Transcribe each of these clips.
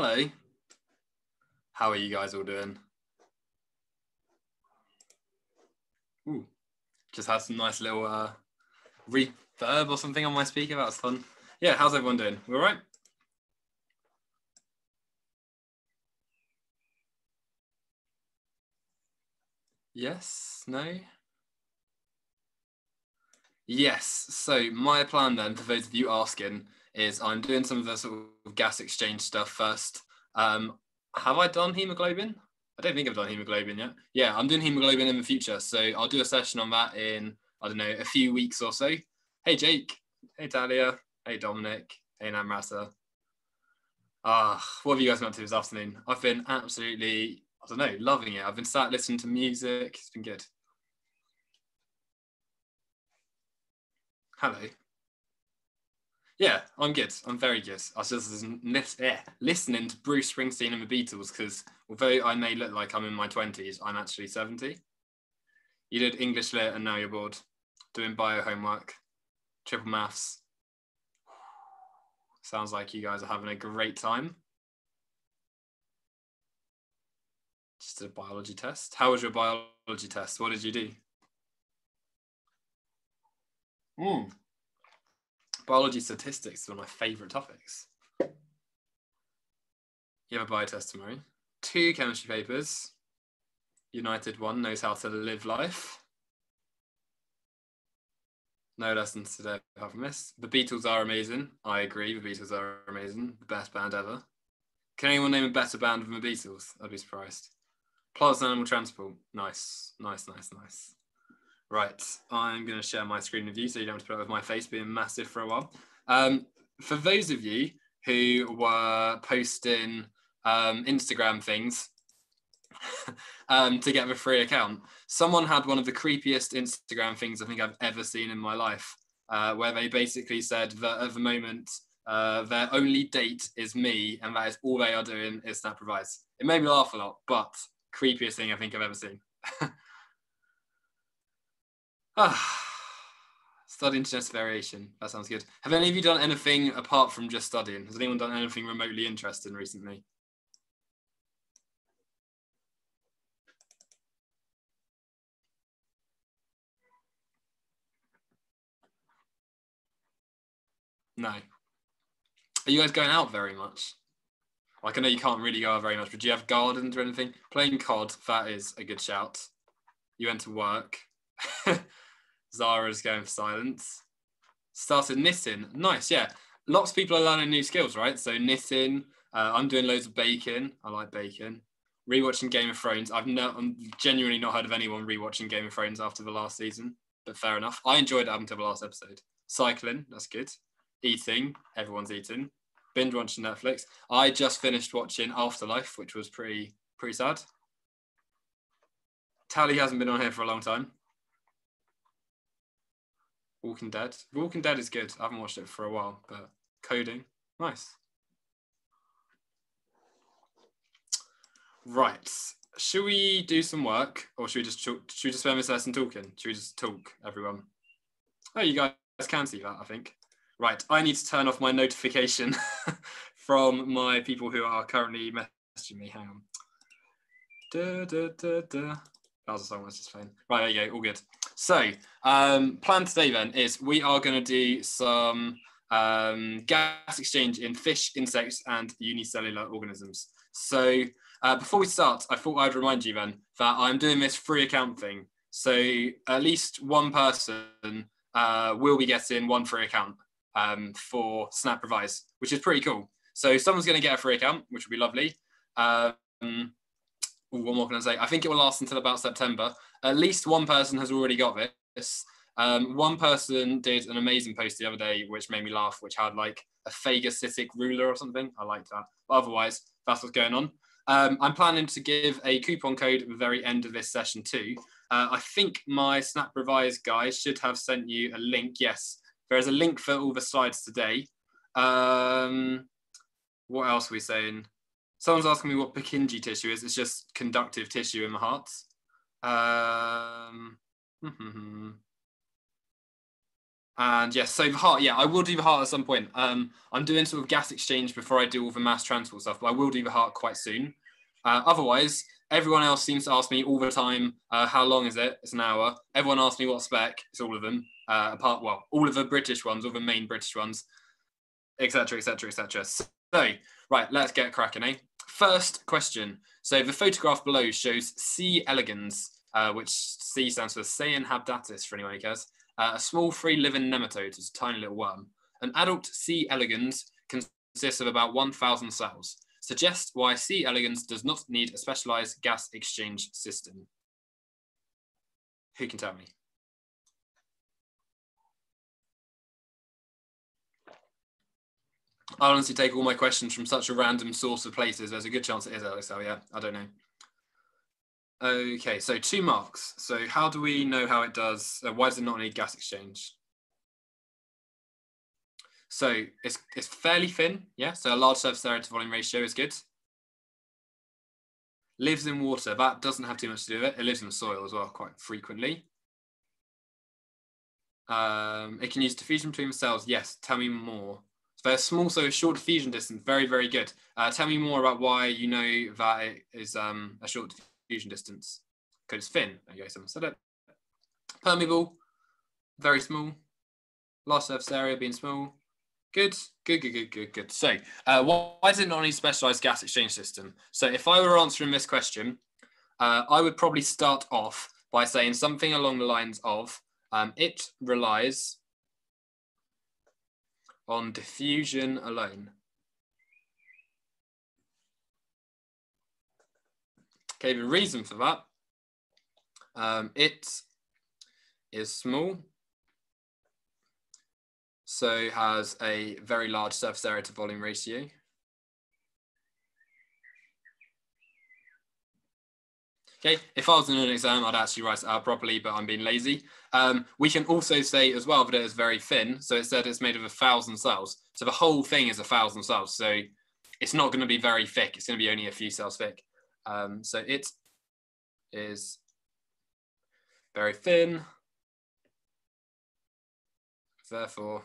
Hello. How are you guys all doing? Ooh, just had some nice little uh, reverb or something on my speaker. That was fun. Yeah, how's everyone doing? We all right? Yes, no? Yes. So my plan then, for those of you asking, is I'm doing some of the sort of gas exchange stuff first. Um, have I done hemoglobin? I don't think I've done hemoglobin yet. Yeah, I'm doing hemoglobin in the future. So I'll do a session on that in, I don't know, a few weeks or so. Hey, Jake. Hey, Talia. Hey, Dominic. Hey, Namrata. Ah, what have you guys been up to this afternoon? I've been absolutely, I don't know, loving it. I've been sat listening to music. It's been good. Hello. Yeah, I'm good. I'm very good. I was just listening to Bruce Springsteen and the Beatles because although I may look like I'm in my 20s, I'm actually 70. You did English lit and now you're bored. Doing bio homework, triple maths. Sounds like you guys are having a great time. Just a biology test. How was your biology test? What did you do? Mm biology statistics is one of my favorite topics. You have a bio test tomorrow. Two chemistry papers. United one knows how to live life. No lessons today apart from this. The Beatles are amazing. I agree. The Beatles are amazing. The best band ever. Can anyone name a better band than the Beatles? I'd be surprised. And Animal Transport. Nice, nice, nice, nice. Right, I'm going to share my screen with you so you don't have to put up with my face being massive for a while. Um, for those of you who were posting um, Instagram things um, to get a free account, someone had one of the creepiest Instagram things I think I've ever seen in my life, uh, where they basically said that at the moment uh, their only date is me, and that is all they are doing is SnapRevise. It made me laugh a lot, but creepiest thing I think I've ever seen. Ah, studying genetic variation. That sounds good. Have any of you done anything apart from just studying? Has anyone done anything remotely interesting recently? No. Are you guys going out very much? Like I know you can't really go out very much, but do you have gardens or anything? Playing COD, that is a good shout. You went to work. Zara's going for silence. Started knitting. Nice, yeah. Lots of people are learning new skills, right? So knitting. Uh, I'm doing loads of baking. I like baking. Rewatching Game of Thrones. I've no, I'm genuinely not heard of anyone rewatching Game of Thrones after the last season, but fair enough. I enjoyed it up until the last episode. Cycling, that's good. Eating, everyone's eating. Binge watching Netflix. I just finished watching Afterlife, which was pretty pretty sad. Tally hasn't been on here for a long time. Walking Dead. Walking Dead is good. I haven't watched it for a while, but coding, nice. Right. Should we do some work, or should we just should we just spend this lesson talking? Should we just talk, everyone? Oh, you guys can see that, I think. Right. I need to turn off my notification from my people who are currently messaging me. Hang on. Da, da, da. That was song just. Right, you all good. So, um, plan today then is we are going to do some um, gas exchange in fish, insects, and unicellular organisms. So, uh, before we start, I thought I'd remind you then that I'm doing this free account thing. So, at least one person uh, will be getting one free account um, for SnapRevise, which is pretty cool. So, someone's going to get a free account, which would be lovely. Um, what more can I say? I think it will last until about September. At least one person has already got this. Um, one person did an amazing post the other day, which made me laugh, which had like a phagocytic ruler or something. I liked that. But otherwise, that's what's going on. Um, I'm planning to give a coupon code at the very end of this session too. Uh, I think my SnapRevise guys should have sent you a link. Yes, there is a link for all the slides today. Um, what else are we saying? Someone's asking me what Purkinje tissue is. It's just conductive tissue in the heart. Um, And yes, so the heart, yeah, I will do the heart at some point. Um, I'm doing sort of gas exchange before I do all the mass transport stuff, but I will do the heart quite soon. Uh, otherwise, everyone else seems to ask me all the time, uh, how long is it? It's an hour. Everyone asks me what spec. It's all of them, uh, apart well, all of the British ones, all the main British ones, etc., etc., etc. So, right, let's get cracking, eh? First question. So the photograph below shows C. elegans, uh, which C stands for Caenorhabditis for anyone who cares. Uh, a small free-living nematode, it's a tiny little worm. An adult C. elegans consists of about 1,000 cells suggest why C. elegans does not need a specialized gas exchange system. Who can tell me? I'll honestly take all my questions from such a random source of places. There's a good chance it is LSL, yeah, I don't know. Okay, so two marks. So how do we know how it does? Uh, why does it not need gas exchange? So it's, it's fairly thin, yeah? So a large surface area to volume ratio is good. Lives in water, that doesn't have too much to do with it. It lives in the soil as well quite frequently. Um, it can use diffusion between the cells. Yes, tell me more. So they're small, so short diffusion distance, very, very good. Uh, tell me more about why you know that it is um, a short diffusion distance. Because it's thin. Okay, someone said it. Permeable, very small. Large surface area being small. Good, good, good, good, good, good. So, uh, why is it not any specialized gas exchange system? So, if I were answering this question, uh, I would probably start off by saying something along the lines of um, it relies on diffusion alone. Okay, the reason for that, um, it is small so has a very large surface area to volume ratio. Okay, if I was in an exam, I'd actually write it out properly, but I'm being lazy. Um, we can also say as well that it is very thin. So it said it's made of a thousand cells. So the whole thing is a thousand cells. So it's not going to be very thick. It's going to be only a few cells thick. Um, so it is very thin. Therefore,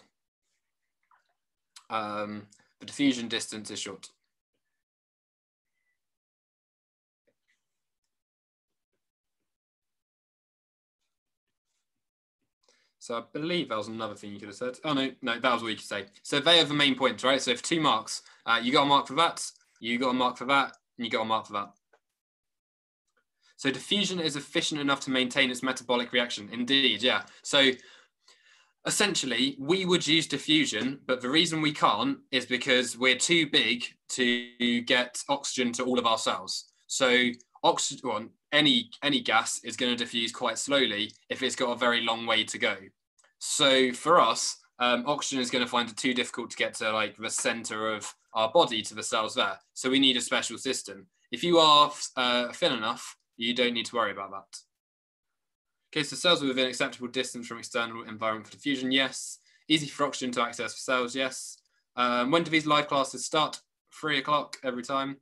um, the diffusion distance is short. So I believe that was another thing you could have said. Oh no, no, that was what you could say. So they are the main points, right? So if two marks, uh, you got a mark for that, you got a mark for that, and you got a mark for that. So diffusion is efficient enough to maintain its metabolic reaction. Indeed, yeah. So essentially we would use diffusion but the reason we can't is because we're too big to get oxygen to all of our cells so oxygen well, any any gas is going to diffuse quite slowly if it's got a very long way to go so for us um, oxygen is going to find it too difficult to get to like the center of our body to the cells there so we need a special system if you are uh, thin enough you don't need to worry about that Okay, so cells are within acceptable distance from external environment for diffusion, yes. Easy for oxygen to access for cells, yes. Um, when do these live classes start? Three o'clock every time.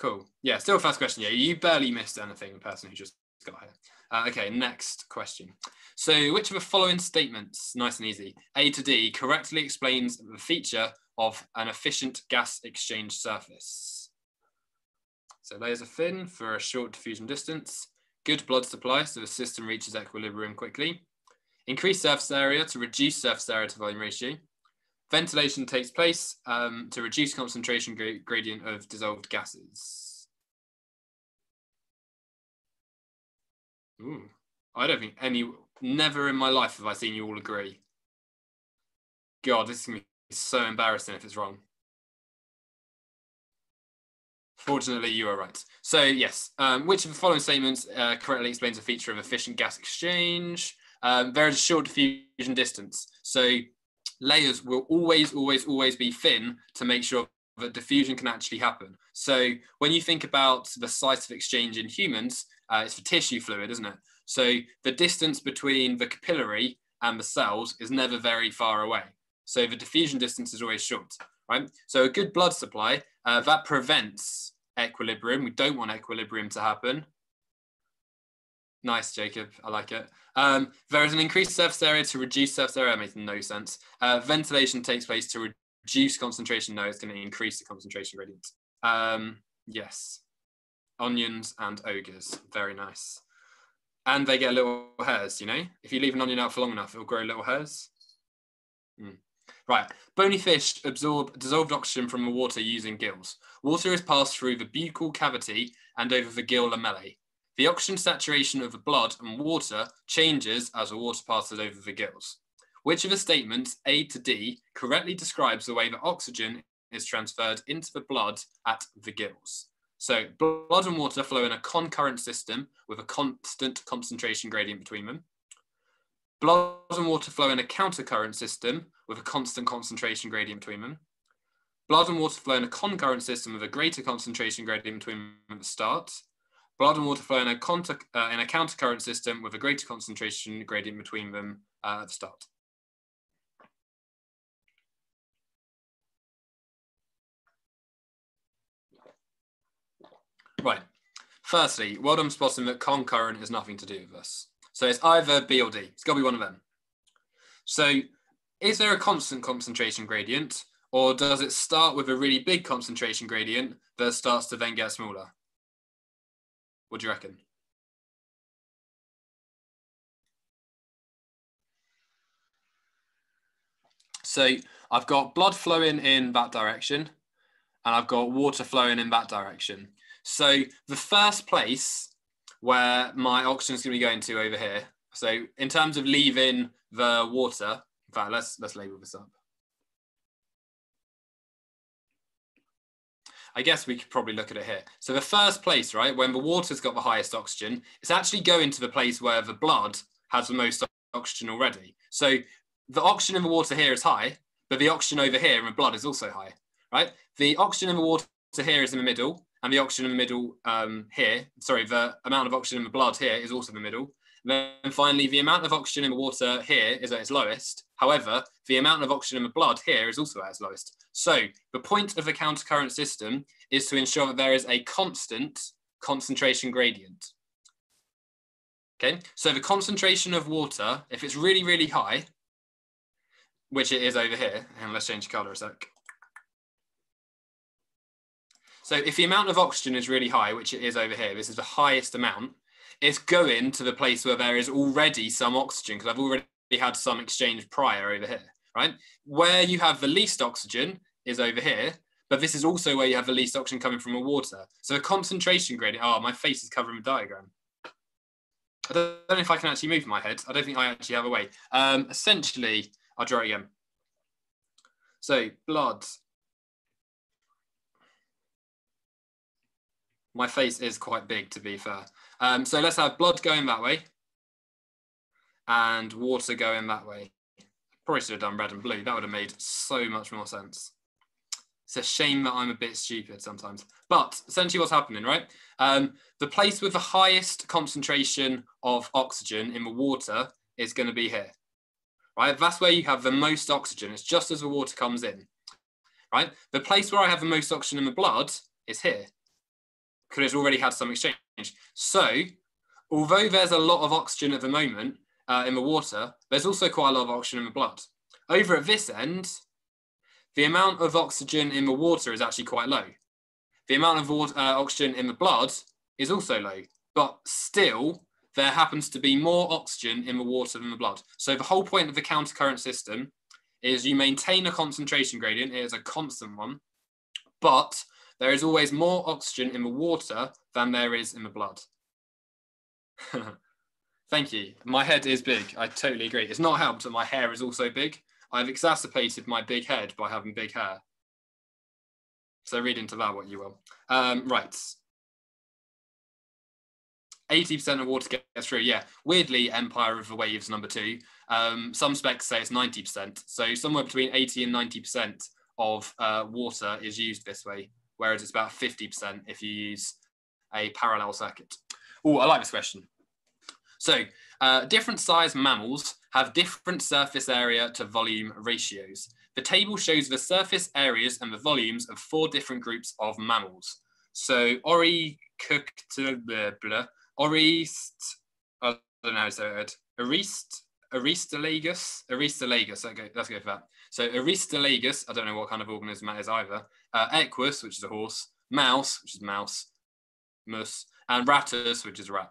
Cool. Yeah, still a fast question. Yeah, you barely missed anything, the person who just got here. Uh, okay, next question. So which of the following statements, nice and easy, A to D, correctly explains the feature of an efficient gas exchange surface? So layers are thin for a short diffusion distance good blood supply so the system reaches equilibrium quickly, increased surface area to reduce surface area to volume ratio, ventilation takes place um, to reduce concentration gra gradient of dissolved gases. Ooh, I don't think any, never in my life have I seen you all agree. God, this is going to be so embarrassing if it's wrong. Fortunately, you are right. So yes, um, which of the following statements uh, correctly explains a feature of efficient gas exchange? Um, there is a short diffusion distance. So layers will always, always, always be thin to make sure that diffusion can actually happen. So when you think about the site of exchange in humans, uh, it's for tissue fluid, isn't it? So the distance between the capillary and the cells is never very far away. So the diffusion distance is always short, right? So a good blood supply, uh, that prevents equilibrium. We don't want equilibrium to happen. Nice, Jacob. I like it. Um, there is an increased surface area to reduce surface area. That makes no sense. Uh, ventilation takes place to reduce concentration. No, it's going to increase the concentration gradient. Um, yes. Onions and ogres. Very nice. And they get little hairs, you know? If you leave an onion out for long enough, it'll grow little hairs. Mm. Right, bony fish absorb dissolved oxygen from the water using gills. Water is passed through the buccal cavity and over the gill lamellae. The oxygen saturation of the blood and water changes as the water passes over the gills. Which of the statements, A to D, correctly describes the way that oxygen is transferred into the blood at the gills? So blood and water flow in a concurrent system with a constant concentration gradient between them. Blood and water flow in a countercurrent system with a constant concentration gradient between them. Blood and water flow in a concurrent system with a greater concentration gradient between them at the start. Blood and water flow in a, counter, uh, in a countercurrent system with a greater concentration gradient between them uh, at the start. Right. Firstly, well done spotting that concurrent has nothing to do with this. So it's either B or D. It's got to be one of them. So is there a constant concentration gradient or does it start with a really big concentration gradient that starts to then get smaller? What do you reckon? So I've got blood flowing in that direction and I've got water flowing in that direction. So the first place where my oxygen is going to be going to over here. So in terms of leaving the water, in fact, let's, let's label this up. I guess we could probably look at it here. So the first place, right, when the water's got the highest oxygen, it's actually going to the place where the blood has the most oxygen already. So the oxygen in the water here is high, but the oxygen over here in the blood is also high, right? The oxygen in the water here is in the middle, and the oxygen in the middle um, here, sorry, the amount of oxygen in the blood here is also in the middle. Then finally, the amount of oxygen in the water here is at its lowest. However, the amount of oxygen in the blood here is also at its lowest. So the point of the countercurrent system is to ensure that there is a constant concentration gradient. Okay, so the concentration of water, if it's really, really high, which it is over here, and let's change color a sec. So if the amount of oxygen is really high, which it is over here, this is the highest amount, it's going to the place where there is already some oxygen because I've already had some exchange prior over here, right? Where you have the least oxygen is over here, but this is also where you have the least oxygen coming from the water. So a concentration gradient, oh, my face is covering the diagram. I don't know if I can actually move my head. I don't think I actually have a way. Um, essentially, I'll draw it again. So blood My face is quite big, to be fair. Um, so let's have blood going that way and water going that way. Probably should have done red and blue. That would have made so much more sense. It's a shame that I'm a bit stupid sometimes. But essentially what's happening, right? Um, the place with the highest concentration of oxygen in the water is going to be here, right? That's where you have the most oxygen. It's just as the water comes in, right? The place where I have the most oxygen in the blood is here because it's already had some exchange. So, although there's a lot of oxygen at the moment uh, in the water, there's also quite a lot of oxygen in the blood. Over at this end, the amount of oxygen in the water is actually quite low. The amount of uh, oxygen in the blood is also low, but still, there happens to be more oxygen in the water than the blood. So the whole point of the countercurrent system is you maintain a concentration gradient, it is a constant one, but there is always more oxygen in the water than there is in the blood. Thank you. My head is big. I totally agree. It's not helped that my hair is also big. I've exacerbated my big head by having big hair. So read into that what you will. Um, right. 80% of water gets through. Yeah, weirdly, Empire of the Waves number two. Um, some specs say it's 90%. So somewhere between 80 and 90% of uh, water is used this way whereas it's about 50% if you use a parallel circuit. Oh, I like this question. So uh, different size mammals have different surface area to volume ratios. The table shows the surface areas and the volumes of four different groups of mammals. So Ori, Cooked, blah, blah, Orist, I don't know to say it. Arist, Aristolagus, Aristolagus. Okay, let's go for that. So Aristolagus, I don't know what kind of organism that is either. Uh, Equus, which is a horse. Mouse, which is mouse. Mus. And ratus, which is a rat.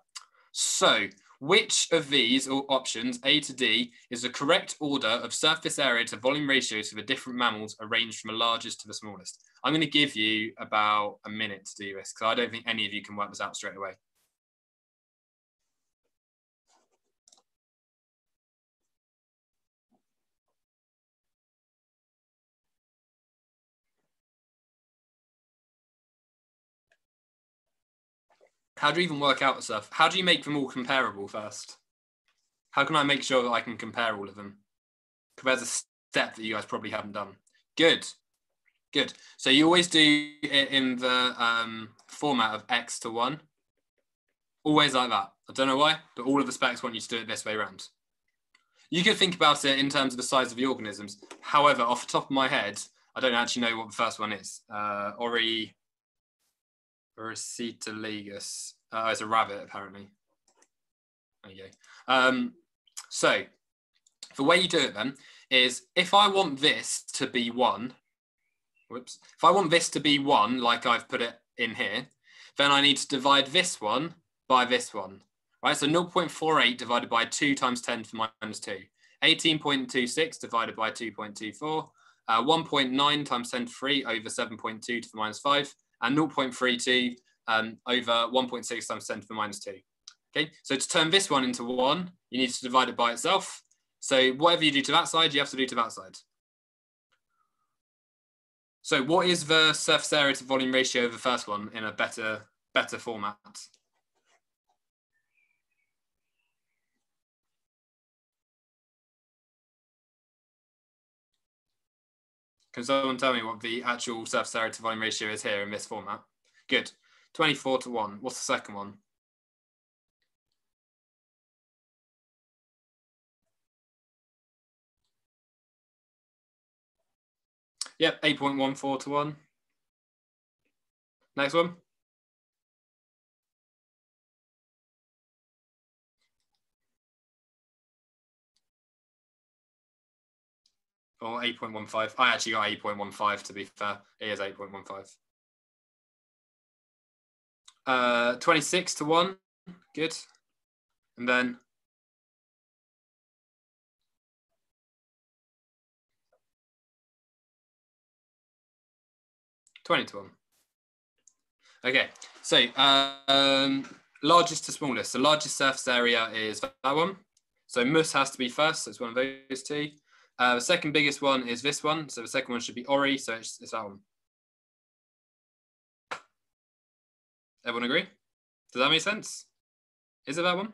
So which of these or options, A to D, is the correct order of surface area to volume ratios for the different mammals arranged from the largest to the smallest? I'm going to give you about a minute to do this because I don't think any of you can work this out straight away. How do you even work out stuff? How do you make them all comparable first? How can I make sure that I can compare all of them? Because there's a step that you guys probably haven't done. Good, good. So you always do it in the um, format of x to one. Always like that. I don't know why, but all of the specs want you to do it this way around. You could think about it in terms of the size of the organisms. However, off the top of my head, I don't actually know what the first one is. Uh, Ori Orcitolagus. Uh, it's a rabbit, apparently. Go. Um, so the way you do it then is if I want this to be one, whoops, if I want this to be one, like I've put it in here, then I need to divide this one by this one, right? So 0.48 divided by 2 times 10 to the minus 2. 18.26 divided by 2.24. Uh, 1.9 times 10 to 3 over 7.2 to the minus 5 and 0.32 um, over 1.6 times 10 to the minus 2. Okay, so to turn this one into 1, you need to divide it by itself. So whatever you do to that side, you have to do to that side. So what is the surface area to volume ratio of the first one in a better, better format? Can someone tell me what the actual surface area to volume ratio is here in this format? Good. 24 to 1. What's the second one? Yep, 8.14 to 1. Next one. Or 8.15. I actually got 8.15 to be fair. It is 8.15. Uh, 26 to 1. Good. And then Twenty to one. Okay, so um, largest to smallest. The largest surface area is that one. So mus has to be first. So it's one of those two. Uh, the second biggest one is this one. So the second one should be Ori. So it's, it's that one. Everyone agree? Does that make sense? Is it that one?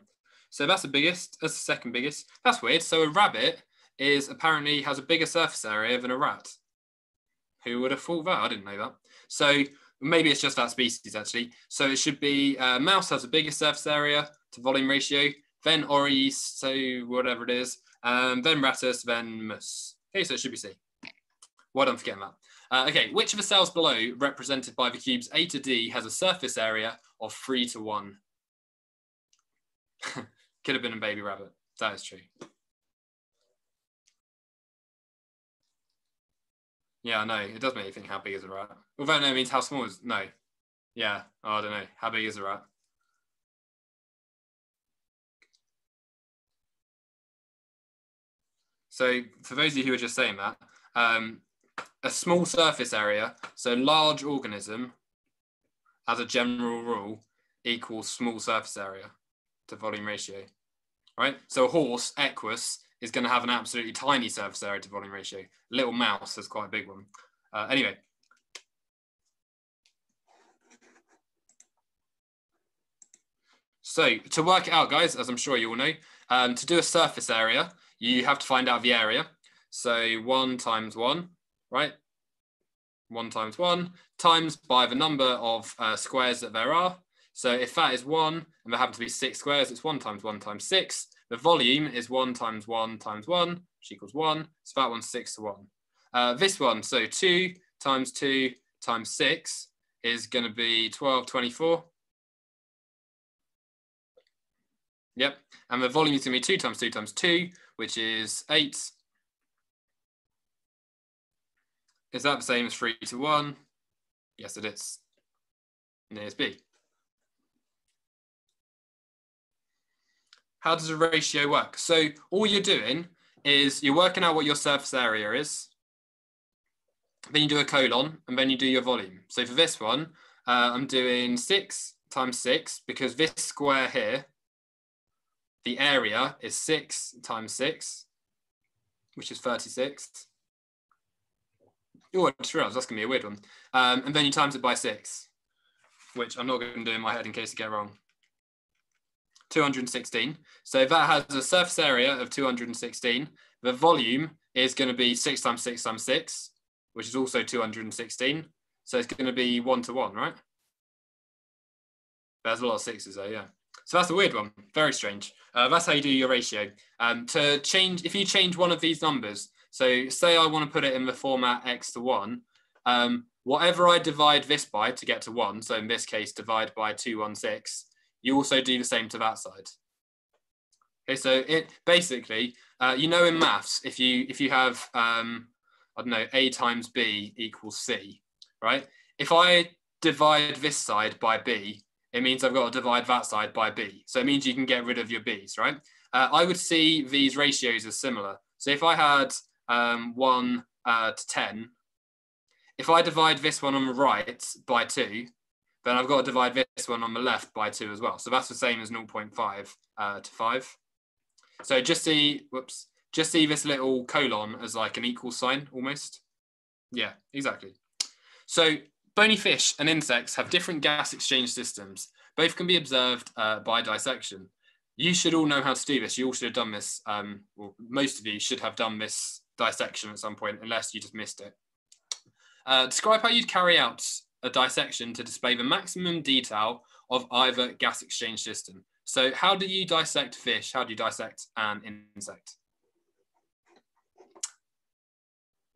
So that's the biggest. That's the second biggest. That's weird. So a rabbit is apparently has a bigger surface area than a rat. Who would have thought that? I didn't know that. So maybe it's just that species actually. So it should be uh, mouse has a bigger surface area to volume ratio. Then Ori, so whatever it is, um, then ratus, then Mus. Okay, so it should be C. Well done for getting that. Uh, okay, which of the cells below, represented by the cubes A to D, has a surface area of 3 to 1? Could have been a baby rabbit. That is true. Yeah, I know. It does make you think how big is a rat. Although no means how small is no. Yeah, oh, I don't know. How big is a rat? So for those of you who are just saying that, um, a small surface area, so large organism, as a general rule, equals small surface area to volume ratio, right? So a horse, equus, is going to have an absolutely tiny surface area to volume ratio. Little mouse has quite a big one. Uh, anyway. So to work it out, guys, as I'm sure you all know, um, to do a surface area, you have to find out the area. So one times one, right? One times one times by the number of uh, squares that there are. So if that is one and there happen to be six squares, it's one times one times six. The volume is one times one times one, which equals one. So that one's six to one. Uh, this one, so two times two times six is going to be 12, 24. Yep. And the volume is going to be 2 times 2 times 2, which is 8. Is that the same as 3 to 1? Yes, it is. And here's B. How does a ratio work? So all you're doing is you're working out what your surface area is. Then you do a colon and then you do your volume. So for this one, uh, I'm doing 6 times 6 because this square here, the area is 6 times 6, which is 36. Oh, I just realized that's to be a weird one. Um, and then you times it by 6, which I'm not going to do in my head in case I get wrong. 216. So that has a surface area of 216. The volume is going to be 6 times 6 times 6, which is also 216. So it's going to be 1 to 1, right? There's a lot of sixes there, yeah. So that's a weird one. Very strange. Uh, that's how you do your ratio. Um, to change, if you change one of these numbers, so say I want to put it in the format x to 1, um, whatever I divide this by to get to 1, so in this case, divide by 216, you also do the same to that side. Okay, so it basically, uh, you know, in maths, if you if you have um, I don't know, a times b equals c, right? If I divide this side by b, it means I've got to divide that side by b. So it means you can get rid of your b's, right? Uh, I would see these ratios as similar. So if I had um, 1 uh, to 10, if I divide this one on the right by 2, then I've got to divide this one on the left by 2 as well. So that's the same as 0.5 uh, to 5. So just see, whoops, just see this little colon as like an equal sign almost. Yeah, exactly. So bony fish and insects have different gas exchange systems. Both can be observed uh, by dissection. You should all know how to do this. You all should have done this. Um, well, most of you should have done this dissection at some point, unless you just missed it. Uh, describe how you'd carry out a dissection to display the maximum detail of either gas exchange system. So how do you dissect fish? How do you dissect an insect?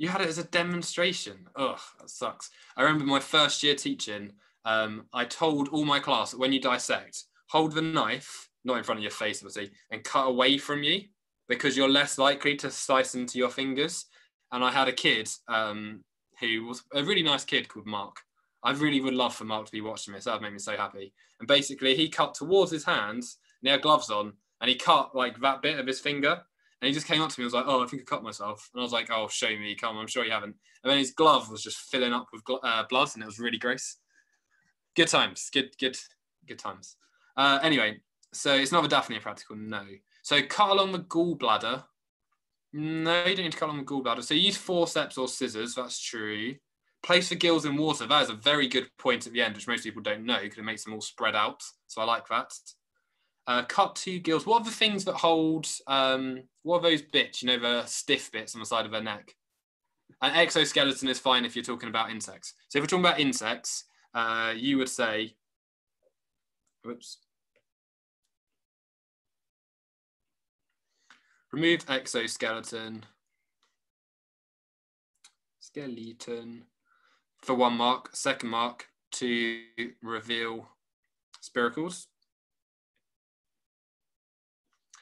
You had it as a demonstration. Ugh, that sucks. I remember my first year teaching, um, I told all my class that when you dissect, hold the knife, not in front of your face, obviously, and cut away from you because you're less likely to slice into your fingers. And I had a kid um, who was a really nice kid called Mark. I really would love for Mark to be watching this. That would make me so happy. And basically, he cut towards his hands, and he had gloves on, and he cut like that bit of his finger. And he just came up to me and was like, Oh, I think I cut myself. And I was like, Oh, show me. Come, I'm sure you haven't. And then his glove was just filling up with uh, blood, and it was really gross. Good times. Good, good, good times. Uh, anyway, so it's not a Daphnia practical, no. So cut along the gallbladder. No, you don't need to cut along the gallbladder. So use forceps or scissors. That's true. Place the gills in water. That is a very good point at the end, which most people don't know because it makes them all spread out. So I like that. Uh, cut two gills. What are the things that hold, um, what are those bits, you know, the stiff bits on the side of their neck? An exoskeleton is fine if you're talking about insects. So if we're talking about insects, uh, you would say, whoops. Remove exoskeleton. Skeleton for one mark, second mark to reveal spiracles.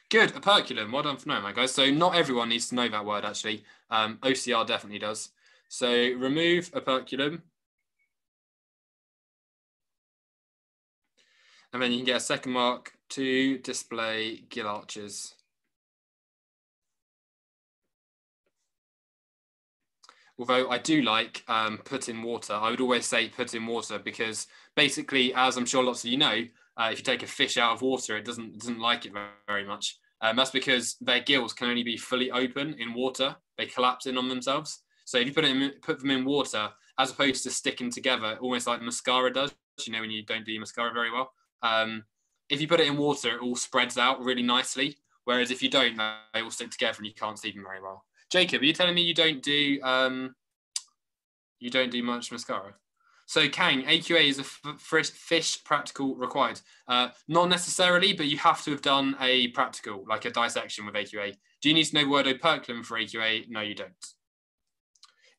Good, operculum. Well done for knowing that, guys. So not everyone needs to know that word, actually. Um, OCR definitely does. So remove operculum. And then you can get a second mark to display gill arches. although I do like um, put in water. I would always say put in water because basically, as I'm sure lots of you know, uh, if you take a fish out of water, it doesn't doesn't like it very much. Um, that's because their gills can only be fully open in water; they collapse in on themselves. So if you put put them in water, as opposed to sticking together, almost like mascara does, you know, when you don't do your mascara very well. Um, if you put it in water, it all spreads out really nicely. Whereas if you don't, they all stick together and you can't see them very well. Jacob, are you telling me you don't do um, you don't do much mascara? So Kang, AQA is a fish practical required. Uh, not necessarily, but you have to have done a practical, like a dissection with AQA. Do you need to know the word operculum for AQA? No, you don't.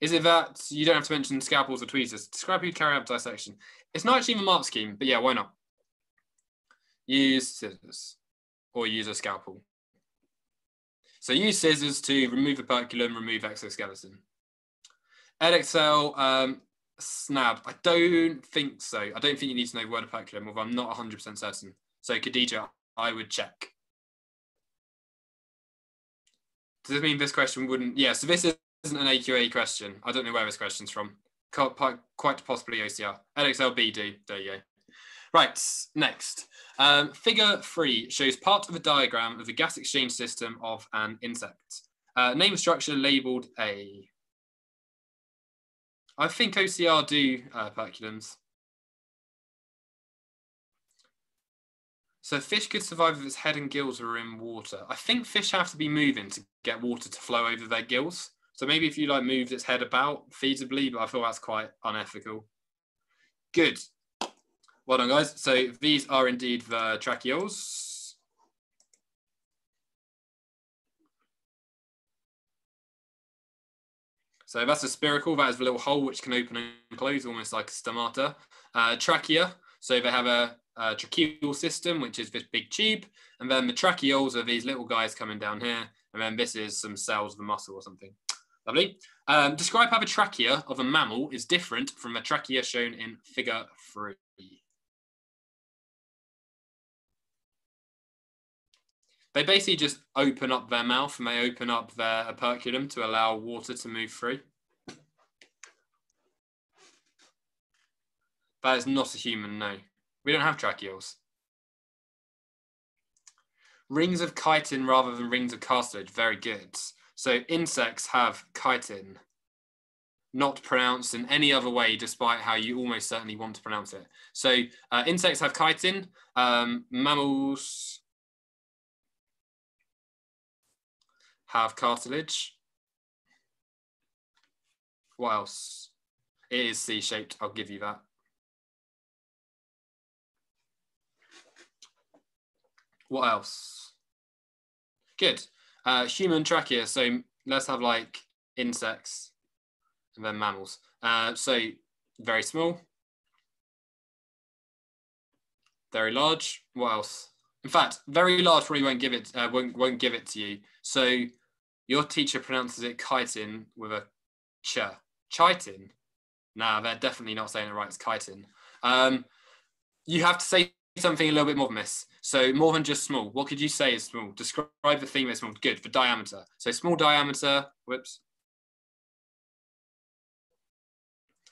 Is it that you don't have to mention scalpels or tweezers? Describe who carry out dissection. It's not actually a mark scheme, but yeah, why not? Use scissors. or use a scalpel. So use scissors to remove operculum, remove exoskeleton. Edexcel, um, SNAB. I don't think so. I don't think you need to know word of operculum, although I'm not 100% certain. So Khadija, I would check. Does this mean this question wouldn't? Yeah, so this isn't an AQA question. I don't know where this question's from. Quite possibly OCR. Edexcel B do. There you go. Right, next. Um, figure three shows part of a diagram of the gas exchange system of an insect. Uh, name structure labeled A. I think OCR do uh, perculums. So fish could survive if its head and gills were in water. I think fish have to be moving to get water to flow over their gills. So maybe if you like moved its head about feasibly, but I feel that's quite unethical. Good. Well done, guys. So these are indeed the tracheoles. So that's a spiracle. That is a little hole which can open and close, almost like a stomata. Uh, trachea. So they have a, a tracheal system, which is this big tube. And then the tracheoles are these little guys coming down here. And then this is some cells of the muscle or something. Lovely. Um, describe how the trachea of a mammal is different from the trachea shown in figure three. They basically just open up their mouth and they open up their operculum to allow water to move through. That is not a human, no. We don't have tracheoles. Rings of chitin rather than rings of cartilage, very good. So insects have chitin, not pronounced in any other way, despite how you almost certainly want to pronounce it. So uh, insects have chitin, um, mammals have cartilage. What else? It is C-shaped, I'll give you that. What else? Good. Uh, human trachea. So let's have like insects and then mammals. Uh, so very small, very large. What else? In fact, very large probably won't give it uh, won't won't give it to you. So your teacher pronounces it chitin with a ch. Chitin. Nah, they're definitely not saying it right. It's chitin. Um, you have to say something a little bit more than this. So more than just small. What could you say is small? Describe the thing that's small. Good for diameter. So small diameter. Whoops.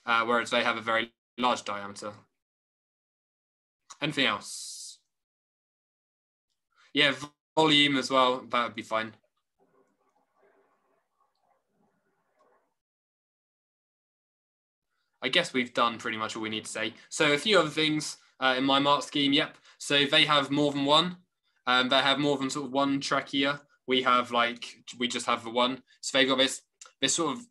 Uh, whereas they have a very large diameter. Anything else? Yeah, volume as well. That would be fine. I guess we've done pretty much all we need to say. So a few other things uh, in my mark scheme. Yep. So they have more than one. Um, they have more than sort of one trachea. We have like we just have the one. So they've got this this sort of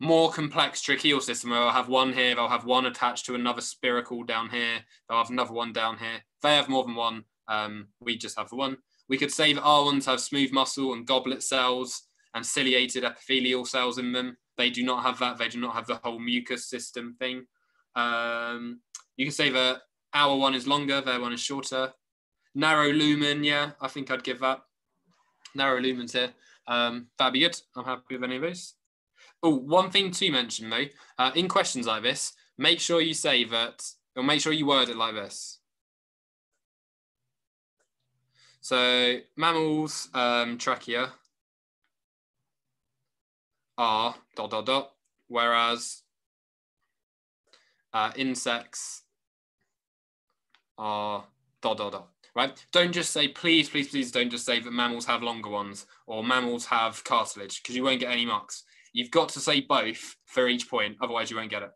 more complex tracheal system where I'll have one here, they'll have one attached to another spiracle down here, they'll have another one down here. They have more than one. Um, we just have the one. We could say that our ones have smooth muscle and goblet cells and ciliated epithelial cells in them. They do not have that. They do not have the whole mucus system thing. Um, you can say that our one is longer, their one is shorter. Narrow lumen, yeah, I think I'd give that. Narrow lumens here. Um, that'd be good. I'm happy with any of those. Oh, one thing to mention though, uh, in questions like this, make sure you say that, or make sure you word it like this. So mammals, um, trachea are dot dot dot, whereas uh, insects are dot dot dot right? Don't just say, please, please, please don't just say that mammals have longer ones or mammals have cartilage because you won't get any marks. You've got to say both for each point, otherwise you won't get it.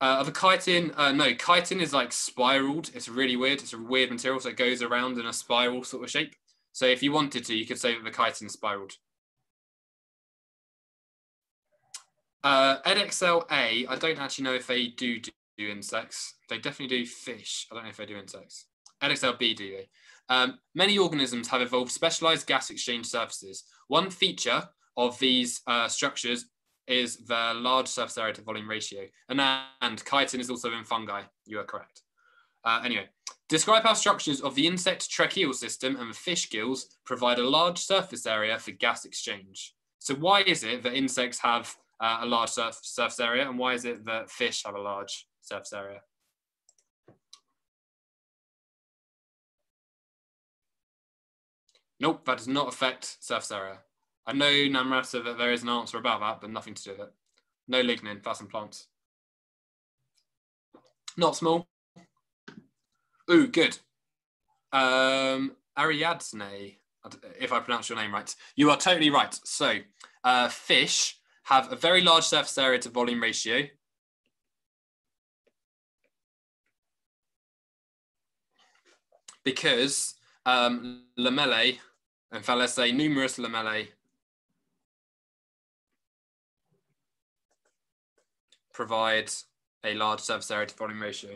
Uh, the chitin, uh, no, chitin is like spiraled. It's really weird. It's a weird material, so it goes around in a spiral sort of shape. So if you wanted to, you could say that the chitin spiraled. Uh, Edexcel A, I don't actually know if they do do do insects. They definitely do fish. I don't know if they do insects. Edexcel B do they? Um, many organisms have evolved specialized gas exchange surfaces. One feature of these uh, structures is their large surface area to volume ratio. And, and chitin is also in fungi. You are correct. Uh, anyway, Describe how structures of the insect tracheal system and the fish gills provide a large surface area for gas exchange. So why is it that insects have uh, a large surf surface area and why is it that fish have a large surface area? Nope, that does not affect surface area. I know, Namrata, that there is an answer about that, but nothing to do with it. No lignin, in plants. Not small. Ooh, good. Um, Ariadne, if I pronounce your name right. You are totally right. So, uh, fish have a very large surface area to volume ratio. Because um, lamellae, let's say numerous lamellae provide a large surface area to volume ratio.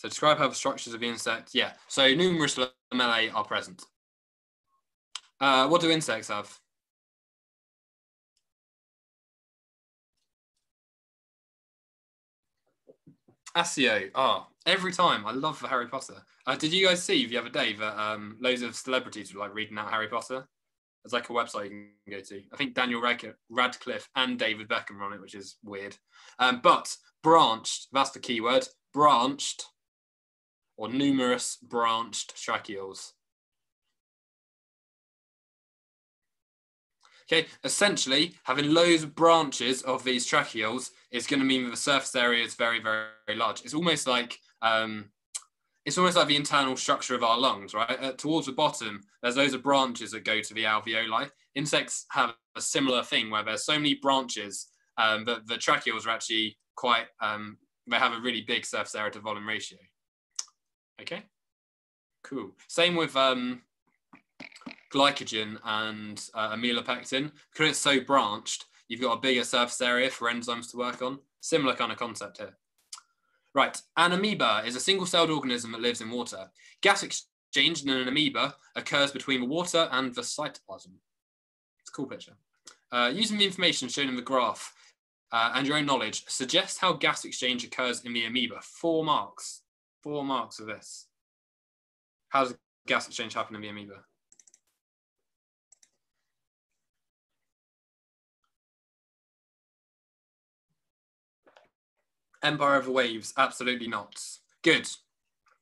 So describe how the structures of the insect. Yeah, so numerous lamellae are present. Uh, what do insects have? Accio. Oh, every time. I love Harry Potter. Uh, did you guys see the other day that um, loads of celebrities were like reading out Harry Potter? There's like a website you can go to. I think Daniel Radcliffe and David Beckham run it, which is weird. Um, but branched, that's the key word, branched or numerous branched tracheoles. Okay, essentially, having loads of branches of these tracheoles is going to mean that the surface area is very, very, very large. It's almost like um, it's almost like the internal structure of our lungs, right? Uh, towards the bottom, there's loads of branches that go to the alveoli. Insects have a similar thing where there's so many branches um, that the tracheoles are actually quite, um, they have a really big surface area to volume ratio. Okay, cool. Same with um, glycogen and uh, amylopectin. Because it's so branched, you've got a bigger surface area for enzymes to work on. Similar kind of concept here. Right, an amoeba is a single-celled organism that lives in water. Gas exchange in an amoeba occurs between the water and the cytoplasm. It's a cool picture. Uh, using the information shown in the graph uh, and your own knowledge, suggest how gas exchange occurs in the amoeba. Four marks. Four marks of this. How does gas exchange happen in the amoeba? Empire of Waves, absolutely not. Good.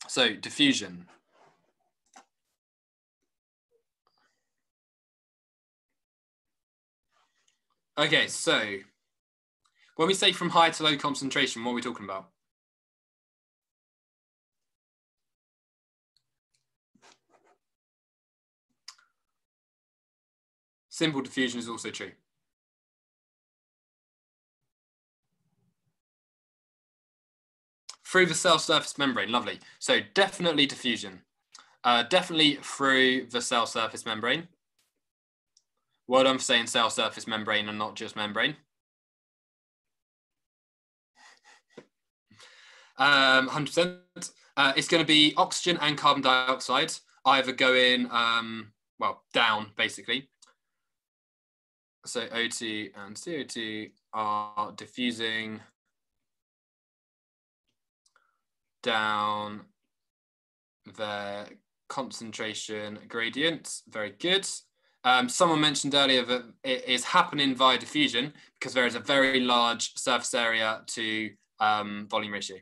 So diffusion. Okay, so when we say from high to low concentration, what are we talking about? Simple diffusion is also true. Through the cell surface membrane, lovely. So definitely diffusion. Uh, definitely through the cell surface membrane. Well done for saying cell surface membrane and not just membrane. Um, 100%. Uh, it's going to be oxygen and carbon dioxide either going, um, well, down basically so O2 and CO2 are diffusing down their concentration gradients. Very good. Um, someone mentioned earlier that it is happening via diffusion because there is a very large surface area to um, volume ratio.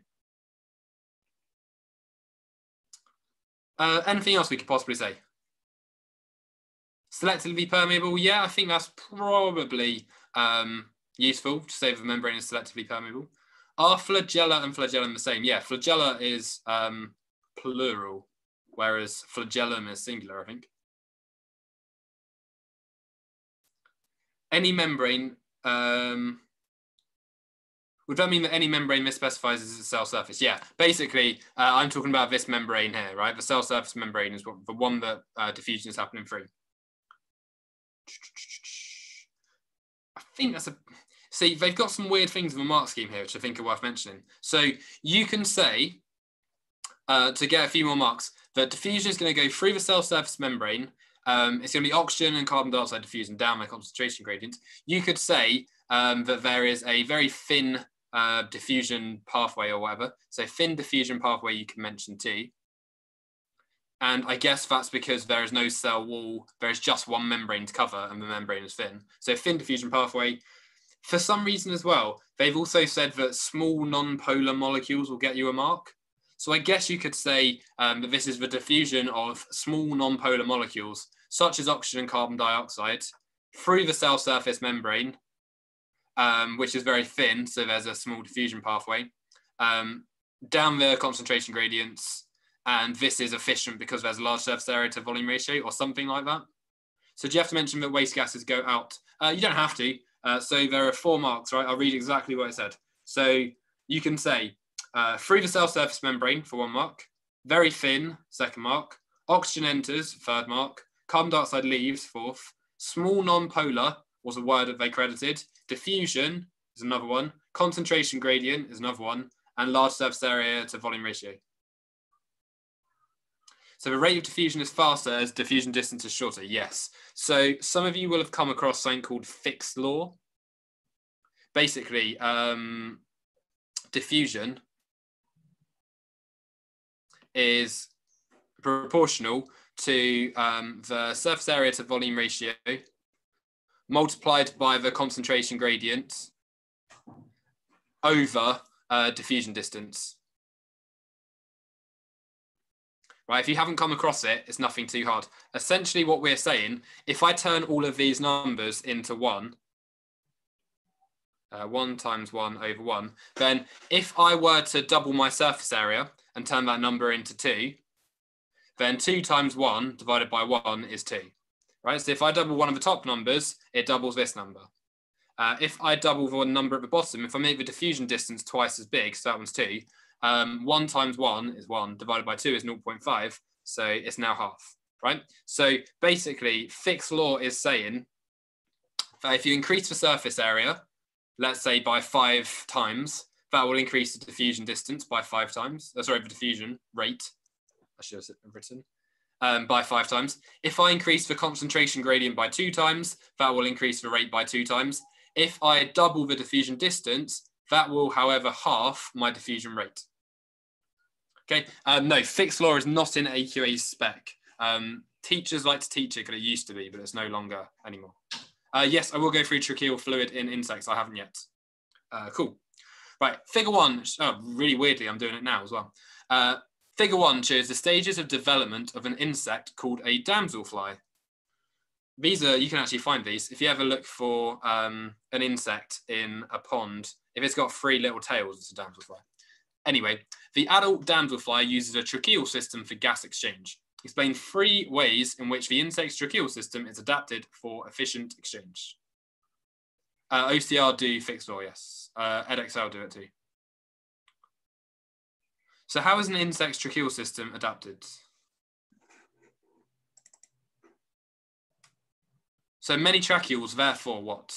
Uh, anything else we could possibly say? Selectively permeable, yeah, I think that's probably um, useful to say the membrane is selectively permeable. Are flagella and flagellum the same? Yeah, flagella is um, plural, whereas flagellum is singular, I think. Any membrane, um, would that mean that any membrane misspecifies as a cell surface? Yeah, basically, uh, I'm talking about this membrane here, right? The cell surface membrane is what, the one that uh, diffusion is happening through. I think that's a. See, they've got some weird things in the mark scheme here, which I think are worth mentioning. So you can say, uh, to get a few more marks, that diffusion is going to go through the cell surface membrane um, it's going to be oxygen and carbon dioxide diffusing down my concentration gradient. You could say um, that there is a very thin uh, diffusion pathway or whatever. So thin diffusion pathway you can mention T. And I guess that's because there is no cell wall, there is just one membrane to cover and the membrane is thin. So thin diffusion pathway. For some reason as well, they've also said that small non-polar molecules will get you a mark. So I guess you could say um, that this is the diffusion of small non-polar molecules, such as oxygen and carbon dioxide, through the cell surface membrane, um, which is very thin, so there's a small diffusion pathway, um, down the concentration gradients, and this is efficient because there's a large surface area to volume ratio or something like that. So do you have to mention that waste gases go out? Uh, you don't have to. Uh, so there are four marks, right? I'll read exactly what I said. So you can say uh, through the cell surface membrane for one mark, very thin, second mark, oxygen enters, third mark, carbon dioxide leaves, fourth, small non-polar was a word that they credited, diffusion is another one, concentration gradient is another one, and large surface area to volume ratio. So the rate of diffusion is faster as diffusion distance is shorter. Yes. So some of you will have come across something called Fick's law. Basically, um, diffusion is proportional to um, the surface area to volume ratio multiplied by the concentration gradient over uh, diffusion distance right? If you haven't come across it, it's nothing too hard. Essentially what we're saying, if I turn all of these numbers into one, uh, one times one over one, then if I were to double my surface area and turn that number into two, then two times one divided by one is two, right? So if I double one of the top numbers, it doubles this number. Uh, if I double the number at the bottom, if I make the diffusion distance twice as big, so that one's two, um, 1 times 1 is 1, divided by 2 is 0.5, so it's now half, right? So basically, Fick's law is saying that if you increase the surface area, let's say by 5 times, that will increase the diffusion distance by 5 times, oh, sorry, the diffusion rate, I should have written, um, by 5 times. If I increase the concentration gradient by 2 times, that will increase the rate by 2 times. If I double the diffusion distance, that will, however, half my diffusion rate. Okay, um, no, Fick's law is not in AQA's spec. Um, teachers like to teach it because it used to be, but it's no longer anymore. Uh, yes, I will go through tracheal fluid in insects. I haven't yet. Uh, cool. Right, figure one, oh, really weirdly, I'm doing it now as well. Uh, figure one shows the stages of development of an insect called a damselfly. These are, you can actually find these. If you ever look for um, an insect in a pond, if it's got three little tails, it's a damselfly. Anyway, the adult damselfly uses a tracheal system for gas exchange. Explain three ways in which the insect's tracheal system is adapted for efficient exchange. Uh, OCR do Fick's law, yes. Uh, Edexcel do it too. So how is an insect's tracheal system adapted? So many tracheoles, therefore what?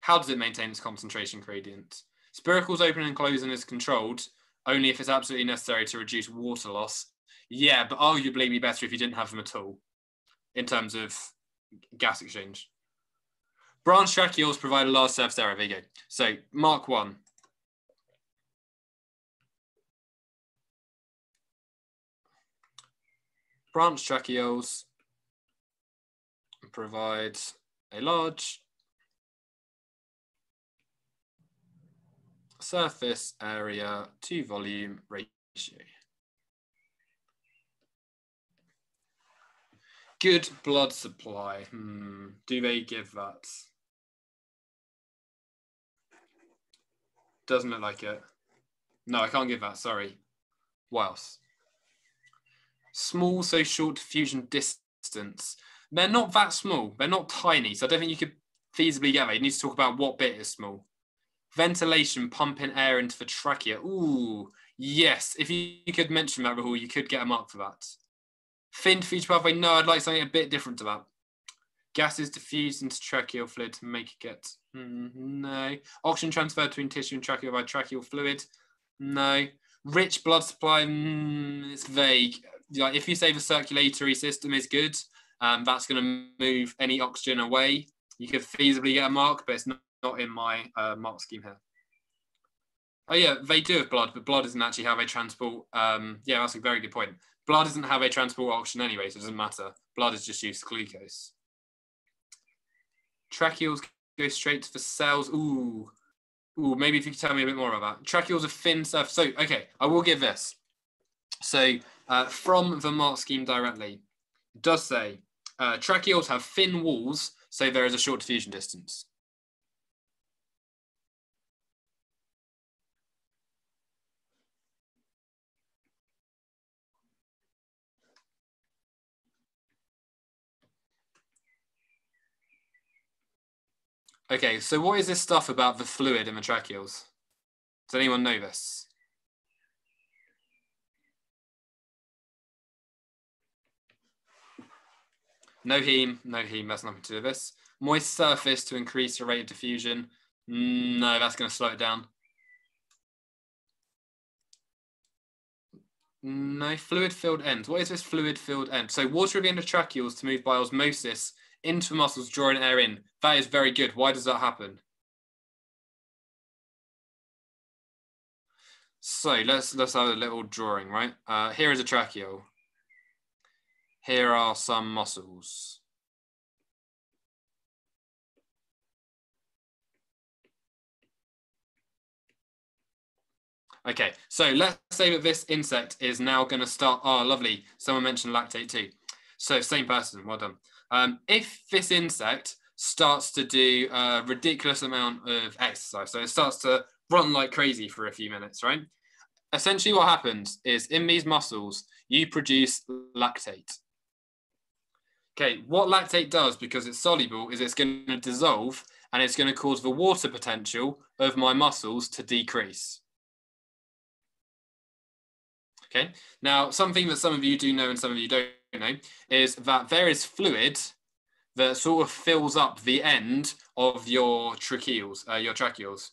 How does it maintain its concentration gradient? Spiracles open and closing is controlled only if it's absolutely necessary to reduce water loss. Yeah, but arguably be better if you didn't have them at all in terms of gas exchange. Branch tracheoles provide a large surface area. There you go. So mark one. Branch tracheoles provide a large surface area to volume ratio. Good blood supply. Hmm. Do they give that? Doesn't look like it. No, I can't give that. Sorry. What else? Small, so short diffusion distance. They're not that small. They're not tiny. So I don't think you could feasibly get that. You need to talk about what bit is small. Ventilation, pumping air into the trachea. Ooh, yes. If you, you could mention that, Rahul, you could get a mark for that. Thin diffuse pathway. No, I'd like something a bit different to that. Gases diffused into tracheal fluid to make it get. Mm, no. Oxygen transferred between tissue and trachea by tracheal fluid. No. Rich blood supply. Mm, it's vague. Like if you say the circulatory system is good, um, that's going to move any oxygen away. You could feasibly get a mark, but it's not, not in my uh, mark scheme here. Oh yeah, they do have blood, but blood isn't actually how they transport. Um, yeah, that's a very good point. Blood isn't how they transport oxygen anyway, so it doesn't matter. Blood is just used glucose. Tracheoles go straight to the cells. Ooh, ooh. Maybe if you could tell me a bit more about that. Tracheoles are thin surface. So okay, I will give this. So uh, from the mark scheme directly, does say uh, tracheoles have thin walls, so there is a short diffusion distance. Okay, so what is this stuff about the fluid in the tracheoles? Does anyone know this? No heme, no heme, that's nothing to do with this. Moist surface to increase the rate of diffusion. Mm, no, that's going to slow it down. No, fluid filled ends. What is this fluid filled end? So water at the end of tracheoles to move by osmosis into muscles, drawing air in. That is very good. Why does that happen? So let's let's have a little drawing, right? Uh, here is a tracheal. Here are some muscles. Okay, so let's say that this insect is now going to start. Oh, lovely. Someone mentioned lactate too. So same person, well done. Um, if this insect starts to do a ridiculous amount of exercise, so it starts to run like crazy for a few minutes, right? Essentially, what happens is in these muscles, you produce lactate. Okay, what lactate does, because it's soluble, is it's going to dissolve and it's going to cause the water potential of my muscles to decrease. Okay, now something that some of you do know and some of you don't know, is that there is fluid that sort of fills up the end of your tracheoles, uh, your tracheoles.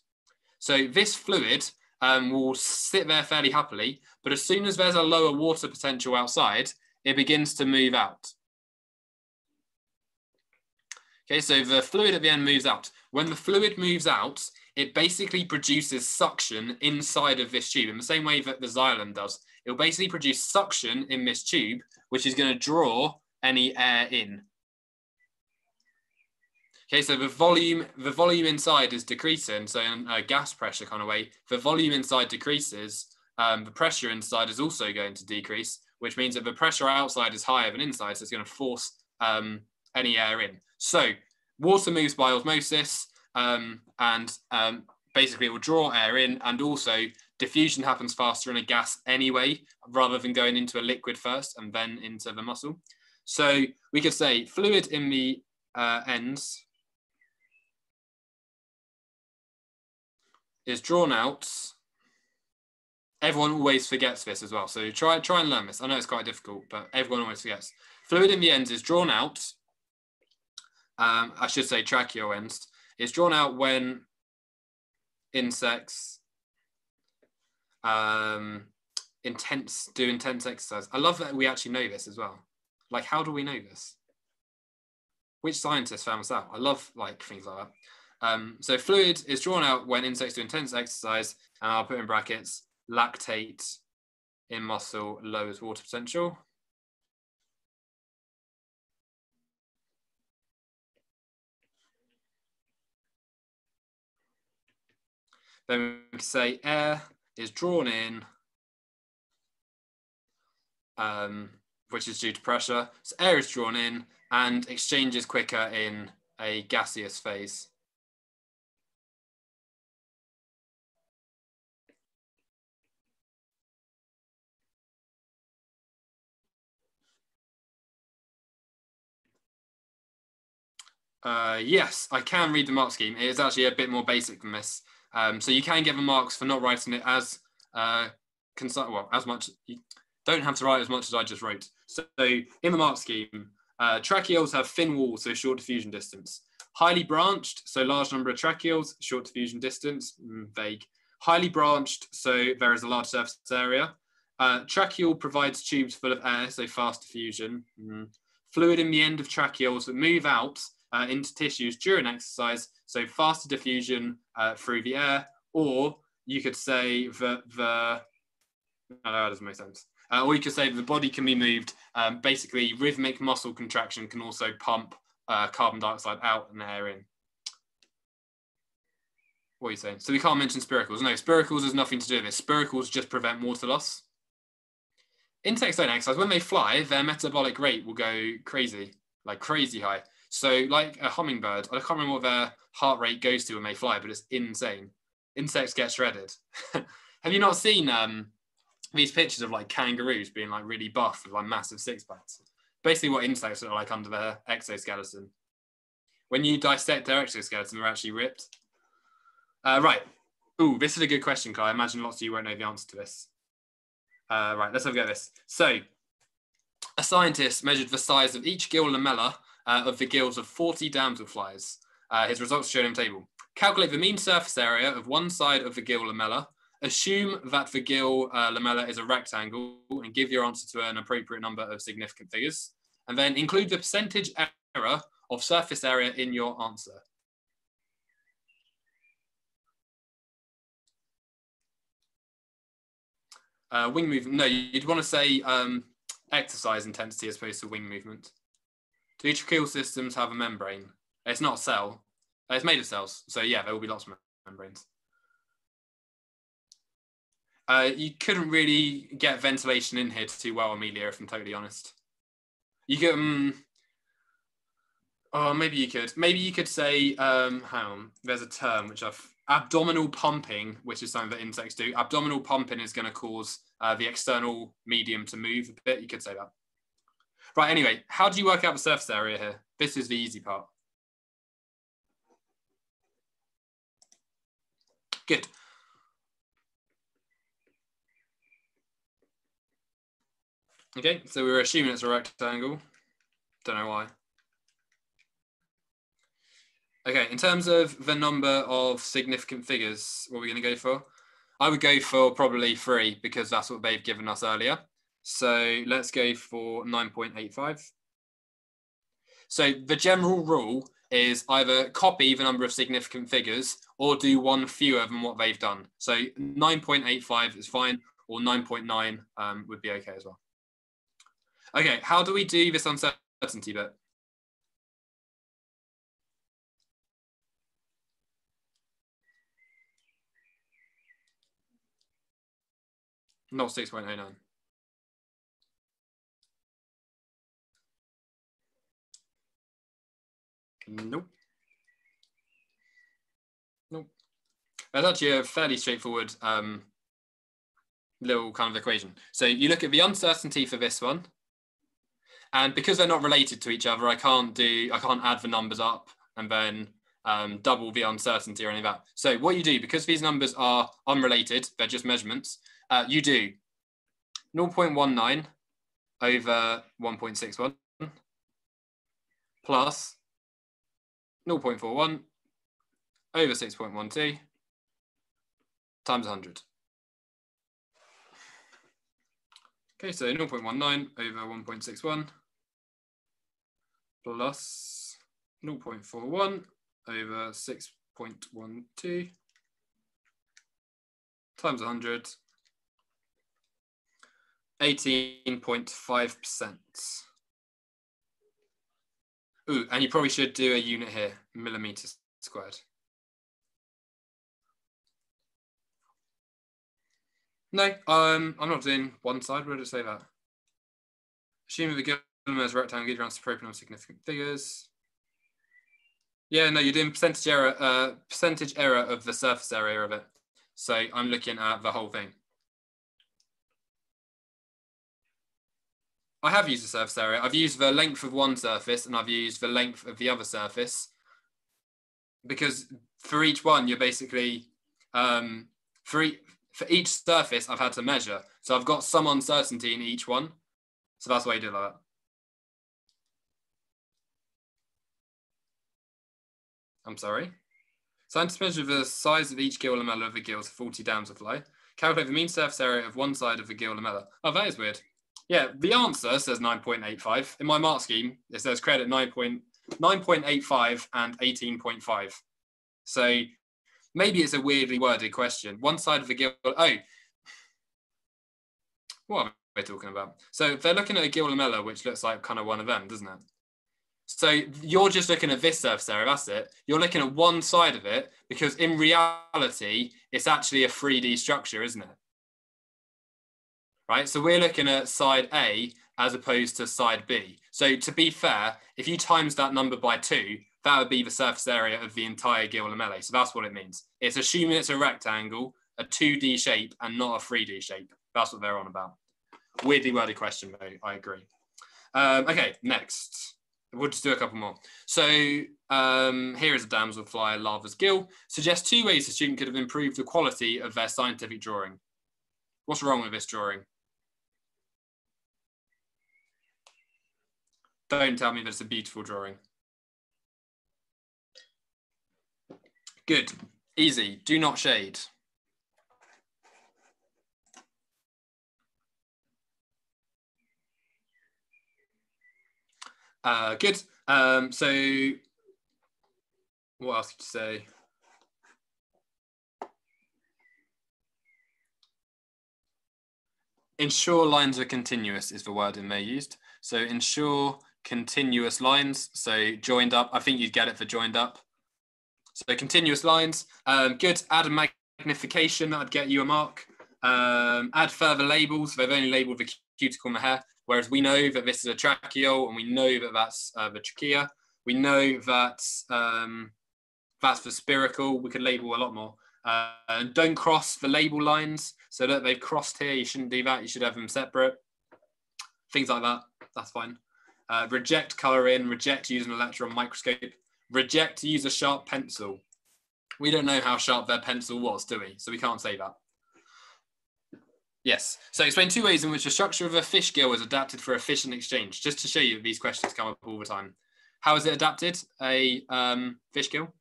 So this fluid um, will sit there fairly happily, but as soon as there's a lower water potential outside, it begins to move out. Okay, so the fluid at the end moves out. When the fluid moves out, it basically produces suction inside of this tube in the same way that the xylem does. It'll basically produce suction in this tube, which is going to draw any air in. Okay, so the volume, the volume inside is decreasing. So in a gas pressure kind of way, the volume inside decreases. Um, the pressure inside is also going to decrease, which means that the pressure outside is higher than inside. So it's going to force um, any air in. So water moves by osmosis um, and um, basically it will draw air in and also diffusion happens faster in a gas anyway, rather than going into a liquid first and then into the muscle. So we could say fluid in the uh, ends is drawn out. Everyone always forgets this as well. So try, try and learn this. I know it's quite difficult, but everyone always forgets. Fluid in the ends is drawn out. Um, I should say tracheal ends. It's drawn out when insects um, intense do intense exercise. I love that we actually know this as well. Like, how do we know this? Which scientist found this out? I love like things like that. Um, so fluid is drawn out when insects do intense exercise, and I'll put in brackets lactate in muscle lowers water potential. Then we can say air is drawn in, um, which is due to pressure. So air is drawn in and exchanges quicker in a gaseous phase. Uh, yes, I can read the mark scheme. It is actually a bit more basic than this. Um, so you can give the marks for not writing it as uh, well as much. You don't have to write as much as I just wrote. So in the mark scheme, uh, tracheoles have thin walls, so short diffusion distance. Highly branched, so large number of tracheoles, short diffusion distance, mm, vague. Highly branched, so there is a large surface area. Uh, tracheal provides tubes full of air, so fast diffusion. Mm. fluid in the end of tracheoles that move out uh, into tissues during exercise, so faster diffusion uh, through the air, or you could say that the, no, that doesn't make sense. Uh, or you could say that the body can be moved. Um, basically, rhythmic muscle contraction can also pump uh, carbon dioxide out and air in. What are you saying? So we can't mention spiracles. No, spiracles has nothing to do with it. Spiracles just prevent water loss. Insects don't exercise. When they fly, their metabolic rate will go crazy, like crazy high. So like a hummingbird, I can't remember what their heart rate goes to when they fly, but it's insane. Insects get shredded. Have you not seen um, these pictures of like kangaroos being like really buff with like massive six packs? Basically what insects are like under their exoskeleton. When you dissect their exoskeleton, they're actually ripped. Uh, right. Ooh, this is a good question, Kai. I imagine lots of you won't know the answer to this. Uh, right, let's have a go at this. So, a scientist measured the size of each gill lamella uh, of the gills of 40 damselflies. Uh, his results shown in table. Calculate the mean surface area of one side of the gill lamella. Assume that the gill uh, lamella is a rectangle and give your answer to an appropriate number of significant figures. And then include the percentage error of surface area in your answer. Uh, wing movement, no, you'd want to say um, exercise intensity as opposed to wing movement. Tracheal systems have a membrane? It's not a cell. It's made of cells. So yeah, there will be lots of membranes. Uh, you couldn't really get ventilation in here too well, Amelia, if I'm totally honest. You could, um, oh, maybe you could. Maybe you could say, um, hang on, there's a term which I've abdominal pumping, which is something that insects do. Abdominal pumping is going to cause uh, the external medium to move a bit. You could say that. Right, anyway, how do you work out the surface area here? This is the easy part. Good. Okay, so we're assuming it's a rectangle. Don't know why. Okay, in terms of the number of significant figures, what are we going to go for? I would go for probably three because that's what they've given us earlier. So let's go for 9.85. So the general rule is either copy the number of significant figures or do one fewer than what they've done. So 9.85 is fine, or 9.9 um, would be okay as well. Okay, how do we do this uncertainty bit? Not 6.09. Nope. Nope. That's actually a fairly straightforward um, little kind of equation. So you look at the uncertainty for this one, and because they're not related to each other, I can't do, I can't add the numbers up and then um, double the uncertainty or any of that. So what you do, because these numbers are unrelated, they're just measurements, uh, you do 0.19 over 1.61 plus 0.41 over 6.12 times 100. Okay, so 0.19 over 1.61 plus 0.41 over 6.12 times 100 18.5%. Ooh, and you probably should do a unit here, millimeters squared. No, um, I'm not doing one side. Where did it say that? Assuming the rectangle, give your answer appropriate significant figures. Yeah, no, you're doing percentage error, uh, percentage error of the surface area of it. So I'm looking at the whole thing. I have used the surface area. I've used the length of one surface and I've used the length of the other surface because for each one, you're basically, um, for, e for each surface, I've had to measure. So I've got some uncertainty in each one. So that's why I did that. I'm sorry. Scientists measure the size of each gill lamella of the gills 40 damselfly. Calculate the mean surface area of one side of the gill lamella. Oh, that is weird. Yeah, the answer says 9.85. In my mark scheme, it says credit 9.9.85 and 18.5. So maybe it's a weirdly worded question. One side of the gill, oh, what are we talking about? So they're looking at a gill lamella, which looks like kind of one of them, doesn't it? So you're just looking at this surface area, that's it. You're looking at one side of it because in reality, it's actually a 3D structure, isn't it? Right, so we're looking at side A as opposed to side B. So to be fair, if you times that number by two, that would be the surface area of the entire gill lamellae. So that's what it means. It's assuming it's a rectangle, a 2D shape, and not a 3D shape. That's what they're on about. Weirdly worded question, though, I agree. Um, okay, next. We'll just do a couple more. So um, here is a damselfly larva's gill. Suggest two ways the student could have improved the quality of their scientific drawing. What's wrong with this drawing? Don't tell me that it's a beautiful drawing. Good. Easy. Do not shade. Uh, good. Um, so what else to say? Ensure lines are continuous is the wording they used. So ensure continuous lines. So joined up, I think you'd get it for joined up. So continuous lines, um, good. Add a magnification, that'd get you a mark. Um, add further labels. They've only labeled the cuticle and the hair, whereas we know that this is a tracheole and we know that that's uh, the trachea. We know that um, that's the spiracle. We could label a lot more. Uh, and don't cross the label lines. So that they've crossed here, you shouldn't do that. You should have them separate. Things like that. That's fine. Uh, reject color in, reject using an electron microscope reject to use a sharp pencil. We don't know how sharp their pencil was, do we? So we can't say that. Yes. So explain two ways in which the structure of a fish gill is adapted for efficient exchange, just to show you that these questions come up all the time. How is it adapted? A um, fish gill?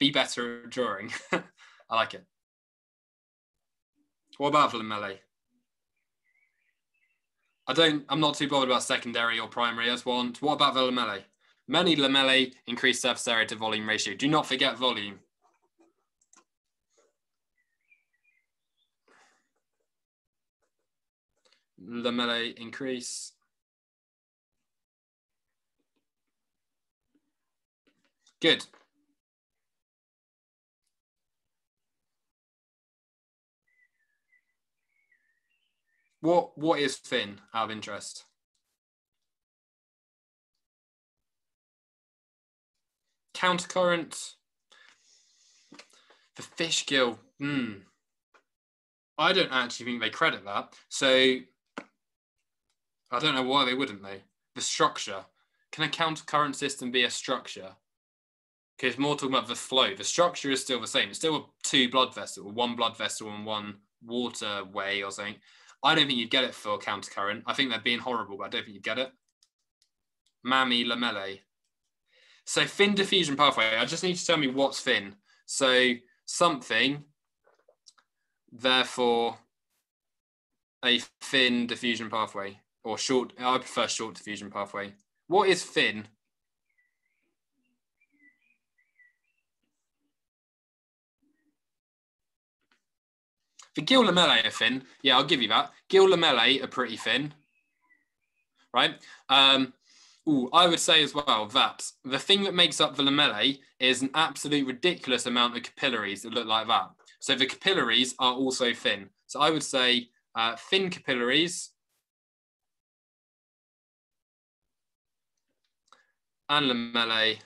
Be better at drawing. I like it. What about lamellae? I don't, I'm not too bothered about secondary or primary as one. What about lamellae? Many lamellae increase surface area to volume ratio. Do not forget volume. Lamellae increase. Good. What what is fin out of interest? countercurrent. The fish gill. Hmm. I don't actually think they credit that. So I don't know why they wouldn't they. The structure. Can a countercurrent system be a structure? Because more talking about the flow. The structure is still the same. It's still a two blood vessel, one blood vessel and one water way or something. I don't think you'd get it for countercurrent. I think they're being horrible, but I don't think you'd get it. Mammy lamellae. So fin diffusion pathway, I just need to tell me what's fin. So something, therefore a fin diffusion pathway or short, I prefer short diffusion pathway. What is fin? The gill lamellae are thin. Yeah, I'll give you that. Gill lamellae are pretty thin, right? Um, Ooh, I would say as well that the thing that makes up the lamellae is an absolute ridiculous amount of capillaries that look like that. So the capillaries are also thin. So I would say uh, thin capillaries and lamellae,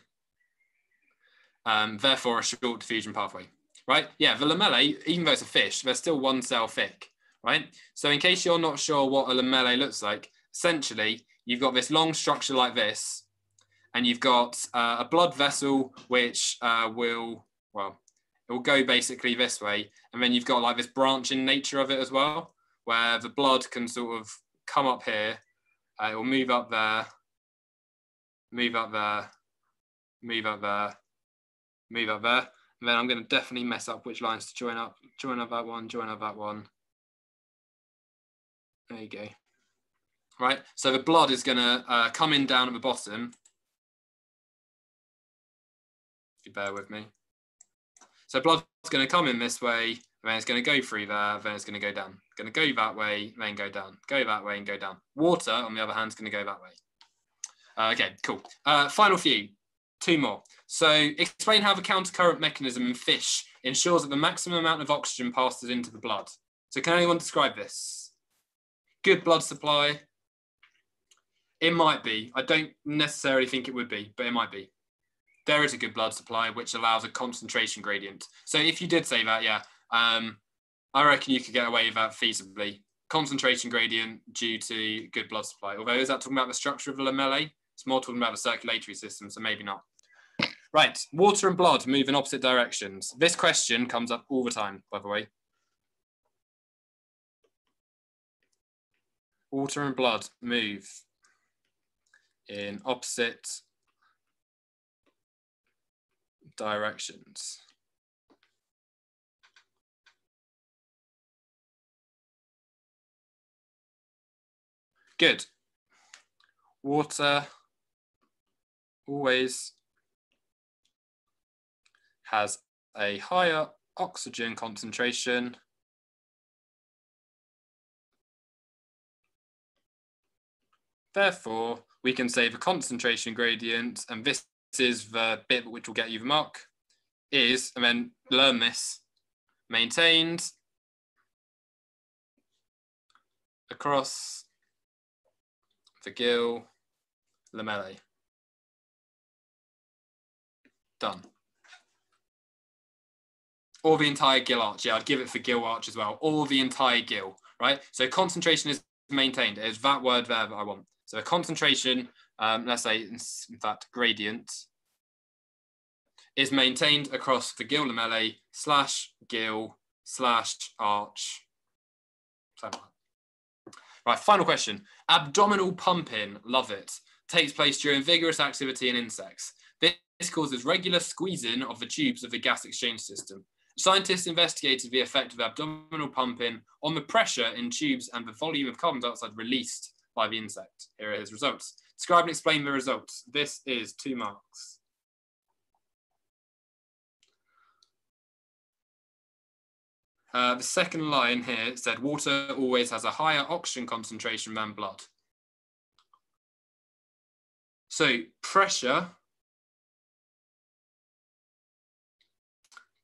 um, therefore a short diffusion pathway, right? Yeah, the lamellae, even though it's a fish, they're still one cell thick, right? So in case you're not sure what a lamellae looks like, essentially you've got this long structure like this, and you've got uh, a blood vessel which uh, will, well, it will go basically this way. And then you've got like this branching nature of it as well, where the blood can sort of come up here, uh, it will move up there, move up there, move up there, move up there. And then I'm going to definitely mess up which lines to join up. Join up that one, join up that one. There you go. right? So the blood is going to uh, come in down at the bottom. If you bear with me. So blood's going to come in this way, then it's going to go through there, then it's going to go down. Going to go that way, then go down. Go that way and go down. Water, on the other hand, is going to go that way. Uh, okay, cool. Uh, final few, two more. So explain how the countercurrent mechanism in fish ensures that the maximum amount of oxygen passes into the blood. So can anyone describe this? Good blood supply. It might be. I don't necessarily think it would be, but it might be. There is a good blood supply, which allows a concentration gradient. So if you did say that, yeah, um, I reckon you could get away with that feasibly. Concentration gradient due to good blood supply. Although is that talking about the structure of the lamellae? It's more talking about the circulatory system, so maybe not. Right, water and blood move in opposite directions. This question comes up all the time, by the way. Water and blood move in opposite directions. Good. Water always has a higher oxygen concentration Therefore, we can say the concentration gradient, and this is the bit which will get you the mark, is, and then learn this, maintained across the gill lamellae. Done. Or the entire gill arch. Yeah, I'd give it for gill arch as well. Or the entire gill, right? So concentration is maintained. It's that word there that I want. So concentration, um, let's say in fact gradient, is maintained across the gill lamellae slash gill slash arch. Right, final question. Abdominal pumping, love it, takes place during vigorous activity in insects. This causes regular squeezing of the tubes of the gas exchange system. Scientists investigated the effect of abdominal pumping on the pressure in tubes and the volume of carbon dioxide released by the insect. Here are his results. Describe and explain the results. This is two marks. Uh, the second line here said water always has a higher oxygen concentration than blood. So pressure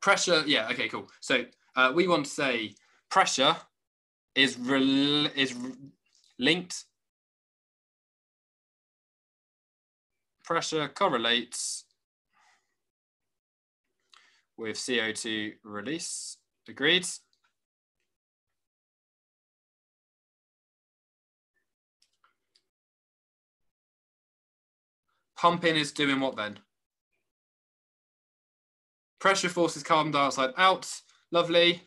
pressure, yeah, okay, cool. So uh, we want to say pressure is, is linked. Pressure correlates with CO2 release. Agreed? Pumping is doing what then? Pressure forces carbon dioxide out. Lovely.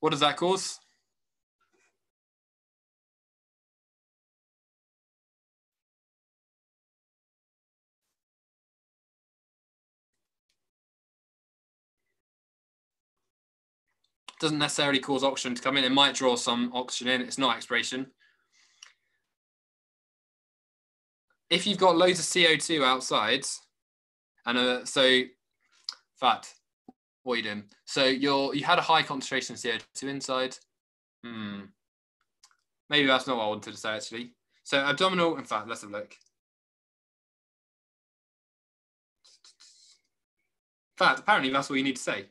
What does that cause? Doesn't necessarily cause oxygen to come in. It might draw some oxygen in. It's not expiration. If you've got loads of CO2 outside, and uh, so, fact, what are you doing? So you're you had a high concentration of CO2 inside. Hmm. Maybe that's not what I wanted to say actually. So abdominal, in fact, let's have a look. In fact, apparently that's what you need to say.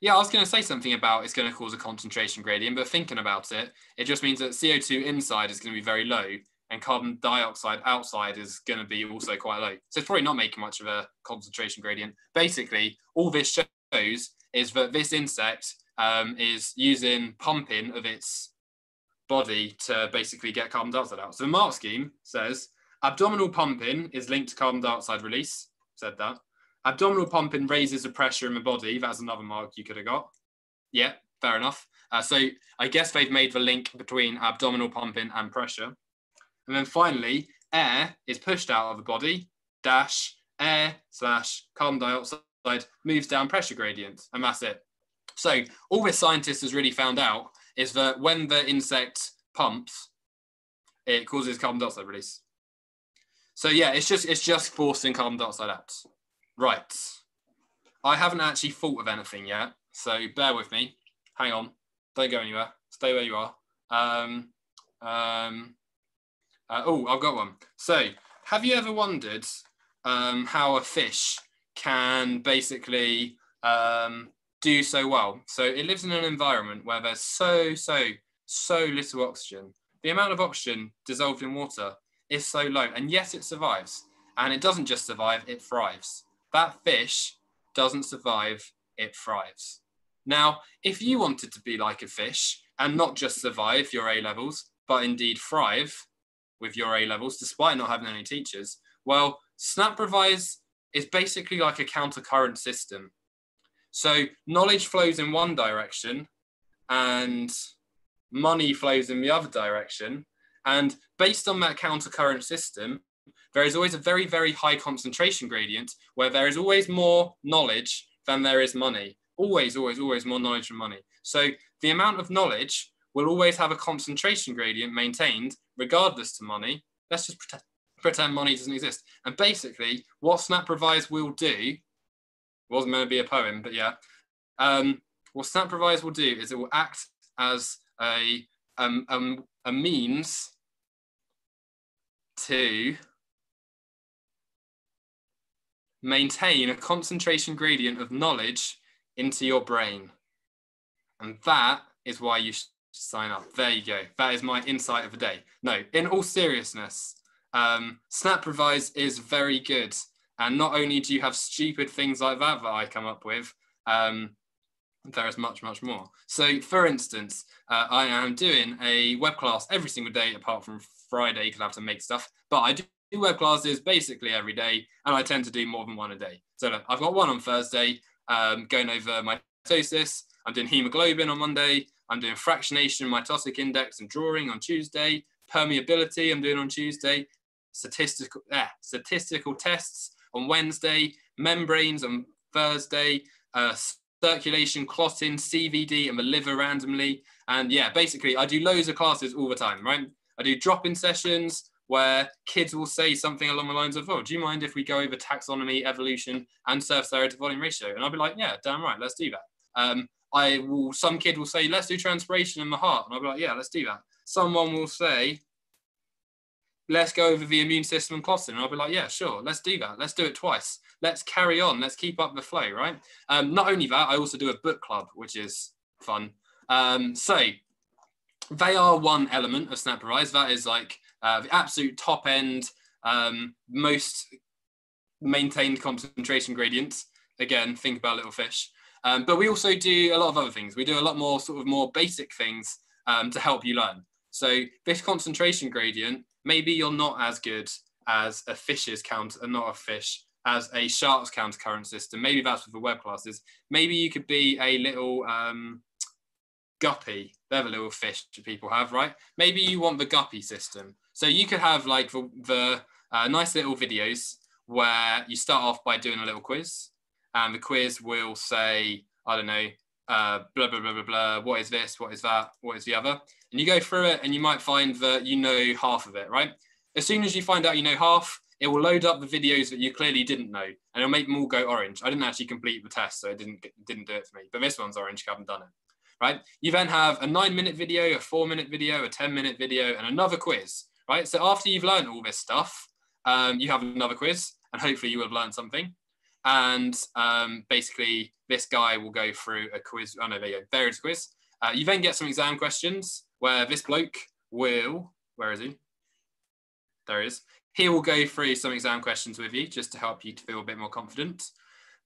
Yeah, I was going to say something about it's going to cause a concentration gradient, but thinking about it, it just means that CO2 inside is going to be very low and carbon dioxide outside is going to be also quite low. So it's probably not making much of a concentration gradient. Basically, all this shows is that this insect um, is using pumping of its body to basically get carbon dioxide out. So the mark scheme says abdominal pumping is linked to carbon dioxide release. Said that. Abdominal pumping raises the pressure in the body. That's another mark you could have got. Yeah, fair enough. Uh, so I guess they've made the link between abdominal pumping and pressure. And then finally, air is pushed out of the body, dash air slash carbon dioxide moves down pressure gradient, and that's it. So all this scientist has really found out is that when the insect pumps, it causes carbon dioxide release. So yeah, it's just it's just forcing carbon dioxide out. Right. I haven't actually thought of anything yet, so bear with me. Hang on. Don't go anywhere. Stay where you are. Um, um, uh, oh, I've got one. So, have you ever wondered um, how a fish can basically um, do so well? So, it lives in an environment where there's so, so, so little oxygen. The amount of oxygen dissolved in water is so low, and yet it survives. And it doesn't just survive, it thrives. That fish doesn't survive, it thrives. Now, if you wanted to be like a fish and not just survive your A levels, but indeed thrive with your A levels, despite not having any teachers, well, SnapRevise is basically like a countercurrent system. So knowledge flows in one direction and money flows in the other direction. And based on that countercurrent system, there is always a very, very high concentration gradient where there is always more knowledge than there is money. Always, always, always more knowledge than money. So the amount of knowledge will always have a concentration gradient maintained regardless to money. Let's just pretend, pretend money doesn't exist. And basically, what SnapRevise will do, wasn't meant to be a poem, but yeah. Um, what SnapRevise will do is it will act as a, um, um, a means to maintain a concentration gradient of knowledge into your brain. And that is why you sign up. There you go. That is my insight of the day. No, in all seriousness, um, SnapRevise is very good. And not only do you have stupid things like that that I come up with, um, there is much, much more. So, for instance, uh, I am doing a web class every single day apart from Friday because I have to make stuff. But I do web classes basically every day, and I tend to do more than one a day. So look, I've got one on Thursday, um, going over mitosis. I'm doing hemoglobin on Monday. I'm doing fractionation, mitotic index, and drawing on Tuesday. Permeability, I'm doing on Tuesday. Statistical, eh, statistical tests on Wednesday. Membranes on Thursday. Uh, circulation, clotting, CVD, and the liver randomly. And yeah, basically, I do loads of classes all the time, right? I do drop-in sessions where kids will say something along the lines of, "Oh, do you mind if we go over taxonomy, evolution, and surface area to volume ratio?" And I'll be like, "Yeah, damn right, let's do that." Um, I will. Some kid will say, "Let's do transpiration in the heart," and I'll be like, "Yeah, let's do that." Someone will say, "Let's go over the immune system and clotting," and I'll be like, "Yeah, sure, let's do that. Let's do it twice. Let's carry on. Let's keep up the flow, right?" Um, not only that, I also do a book club, which is fun. Um, so they are one element of SnapRevise. That is like uh, the absolute top end, um, most maintained concentration gradients. Again, think about little fish. Um, but we also do a lot of other things. We do a lot more sort of more basic things um, to help you learn. So this concentration gradient, maybe you're not as good as a fish's count and not a fish as a shark's counter current system. Maybe that's with the web classes. Maybe you could be a little um, guppy. They're the little fish that people have, right? Maybe you want the guppy system. So you could have like the, the uh, nice little videos where you start off by doing a little quiz, and the quiz will say, I don't know, uh, blah blah blah blah blah. What is this? What is that? What is the other? And you go through it, and you might find that you know half of it, right? As soon as you find out you know half, it will load up the videos that you clearly didn't know, and it'll make them all go orange. I didn't actually complete the test, so it didn't didn't do it for me. But this one's orange. I haven't done it. Right? You then have a nine minute video, a four minute video, a ten minute video, and another quiz right? So after you've learned all this stuff, um, you have another quiz, and hopefully you will have learned something. And um, basically, this guy will go through a quiz. Oh no, there you go. There is a quiz. Uh, you then get some exam questions where this bloke will. Where is he? There he is. He will go through some exam questions with you just to help you to feel a bit more confident.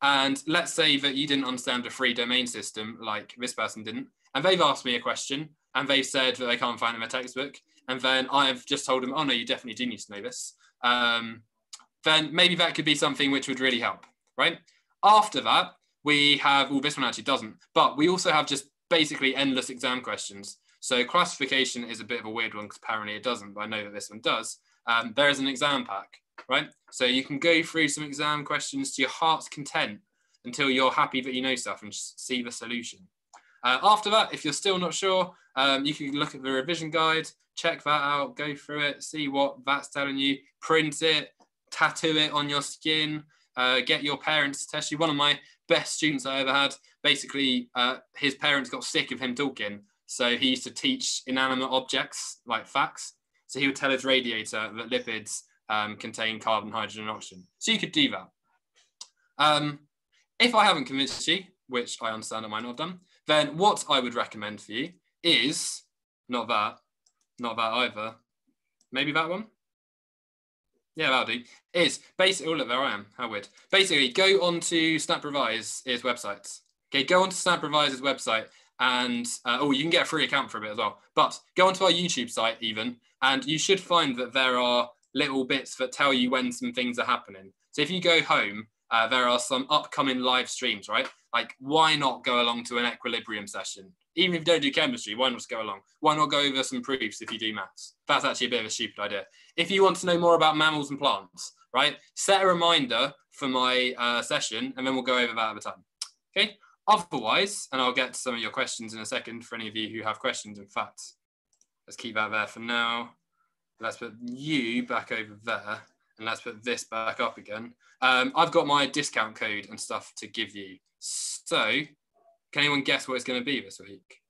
And let's say that you didn't understand a three domain system like this person didn't, and they've asked me a question and they've said that they can't find it in a textbook and then I've just told them, oh no, you definitely do need to know this, um, then maybe that could be something which would really help, right? After that, we have, well, this one actually doesn't, but we also have just basically endless exam questions. So classification is a bit of a weird one because apparently it doesn't, but I know that this one does. Um, there is an exam pack, right? So you can go through some exam questions to your heart's content. until you're happy that you know stuff and see the solution. Uh, after that, if you're still not sure, um, you can look at the revision guide, check that out, go through it, see what that's telling you, print it, tattoo it on your skin, uh, get your parents to test you. One of my best students I ever had, basically, uh, his parents got sick of him talking. So he used to teach inanimate objects like facts. So he would tell his radiator that lipids um, contain carbon, hydrogen, and oxygen. So you could do that. Um, if I haven't convinced you, which I understand I might not have done, then what I would recommend for you is not that, not that either. Maybe that one. Yeah, that'll do. Is basically, oh look, there I am. How weird. Basically, go on to SnapRevise his website. Okay, go on to SnapRevise's website and uh, oh, you can get a free account for a bit as well. But go onto our YouTube site even, and you should find that there are little bits that tell you when some things are happening. So if you go home, uh, there are some upcoming live streams, right? Like, why not go along to an equilibrium session? Even if you don't do chemistry, why not go along? Why not go over some proofs if you do maths? That's actually a bit of a stupid idea. If you want to know more about mammals and plants, right, set a reminder for my uh, session and then we'll go over that at the time. Okay. Otherwise, and I'll get to some of your questions in a second for any of you who have questions. In fact, let's keep that there for now. Let's put you back over there and let's put this back up again. Um, I've got my discount code and stuff to give you. So can anyone guess what it's going to be this week?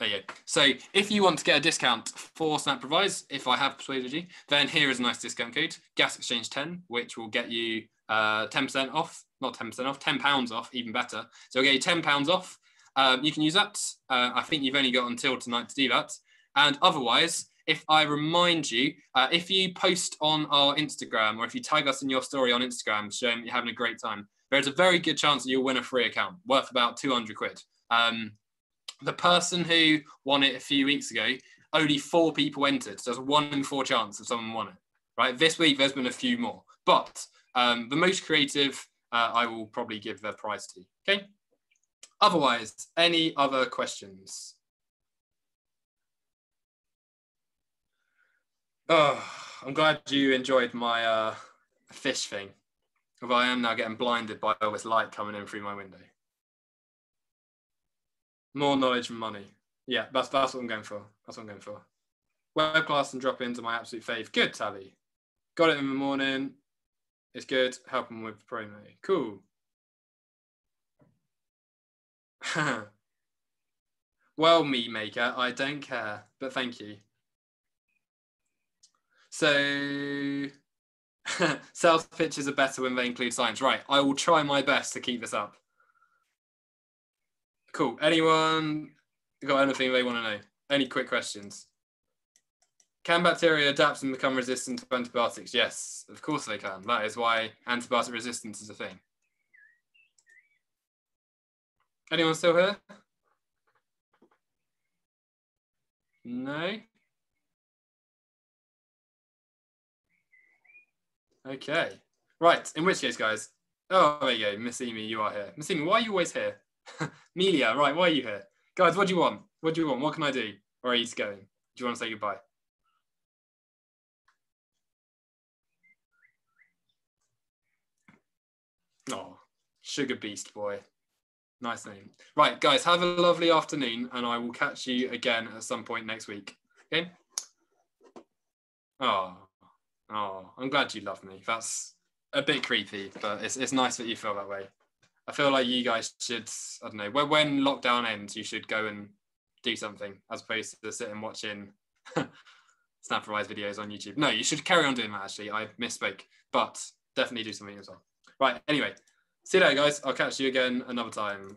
There you go. So if you want to get a discount for SnapRevise, if I have persuaded you, then here is a nice discount code, Gas Exchange 10, which will get you 10% uh, off, not 10% off, 10 pounds off, even better. So I'll get you 10 pounds off. Um, you can use that. Uh, I think you've only got until tonight to do that. And otherwise, if I remind you, uh, if you post on our Instagram or if you tag us in your story on Instagram showing you're having a great time, there's a very good chance that you'll win a free account worth about 200 quid. Um, the person who won it a few weeks ago, only four people entered. So there's one in four chance of someone won it. Right. This week there's been a few more, but um, the most creative uh, I will probably give the prize to. Okay. Otherwise, any other questions? Oh, I'm glad you enjoyed my uh, fish thing. Although I am now getting blinded by all this light coming in through my window. More knowledge and money. Yeah, that's that's what I'm going for. That's what I'm going for. Web class and drop ins are my absolute fave. Good, Tabby. Got it in the morning. It's good. Helping with promo. Cool. well, me maker, I don't care, but thank you. So, sales pitches are better when they include science. Right. I will try my best to keep this up. Cool. Anyone got anything they want to know? Any quick questions? Can bacteria adapt and become resistant to antibiotics? Yes, of course they can. That is why antibiotic resistance is a thing. Anyone still here? No? Okay. Right. In which case, guys. Oh, there you go. Miss Amy, you are here. Miss Amy, why are you always here? Melia, right, why are you here? Guys, what do you want? What do you want? What can I do? Or are you going? Do you want to say goodbye? Oh, Sugar Beast Boy. Nice name. Right, guys, have a lovely afternoon, and I will catch you again at some point next week. Okay? Oh, oh, I'm glad you love me. That's a bit creepy, but it's, it's nice that you feel that way. I feel like you guys should, I don't know, when, when lockdown ends, you should go and do something as opposed to sitting watching SnapRevise videos on YouTube. No, you should carry on doing that actually. I misspoke, but definitely do something as well. Right, anyway, see you later, guys. I'll catch you again another time.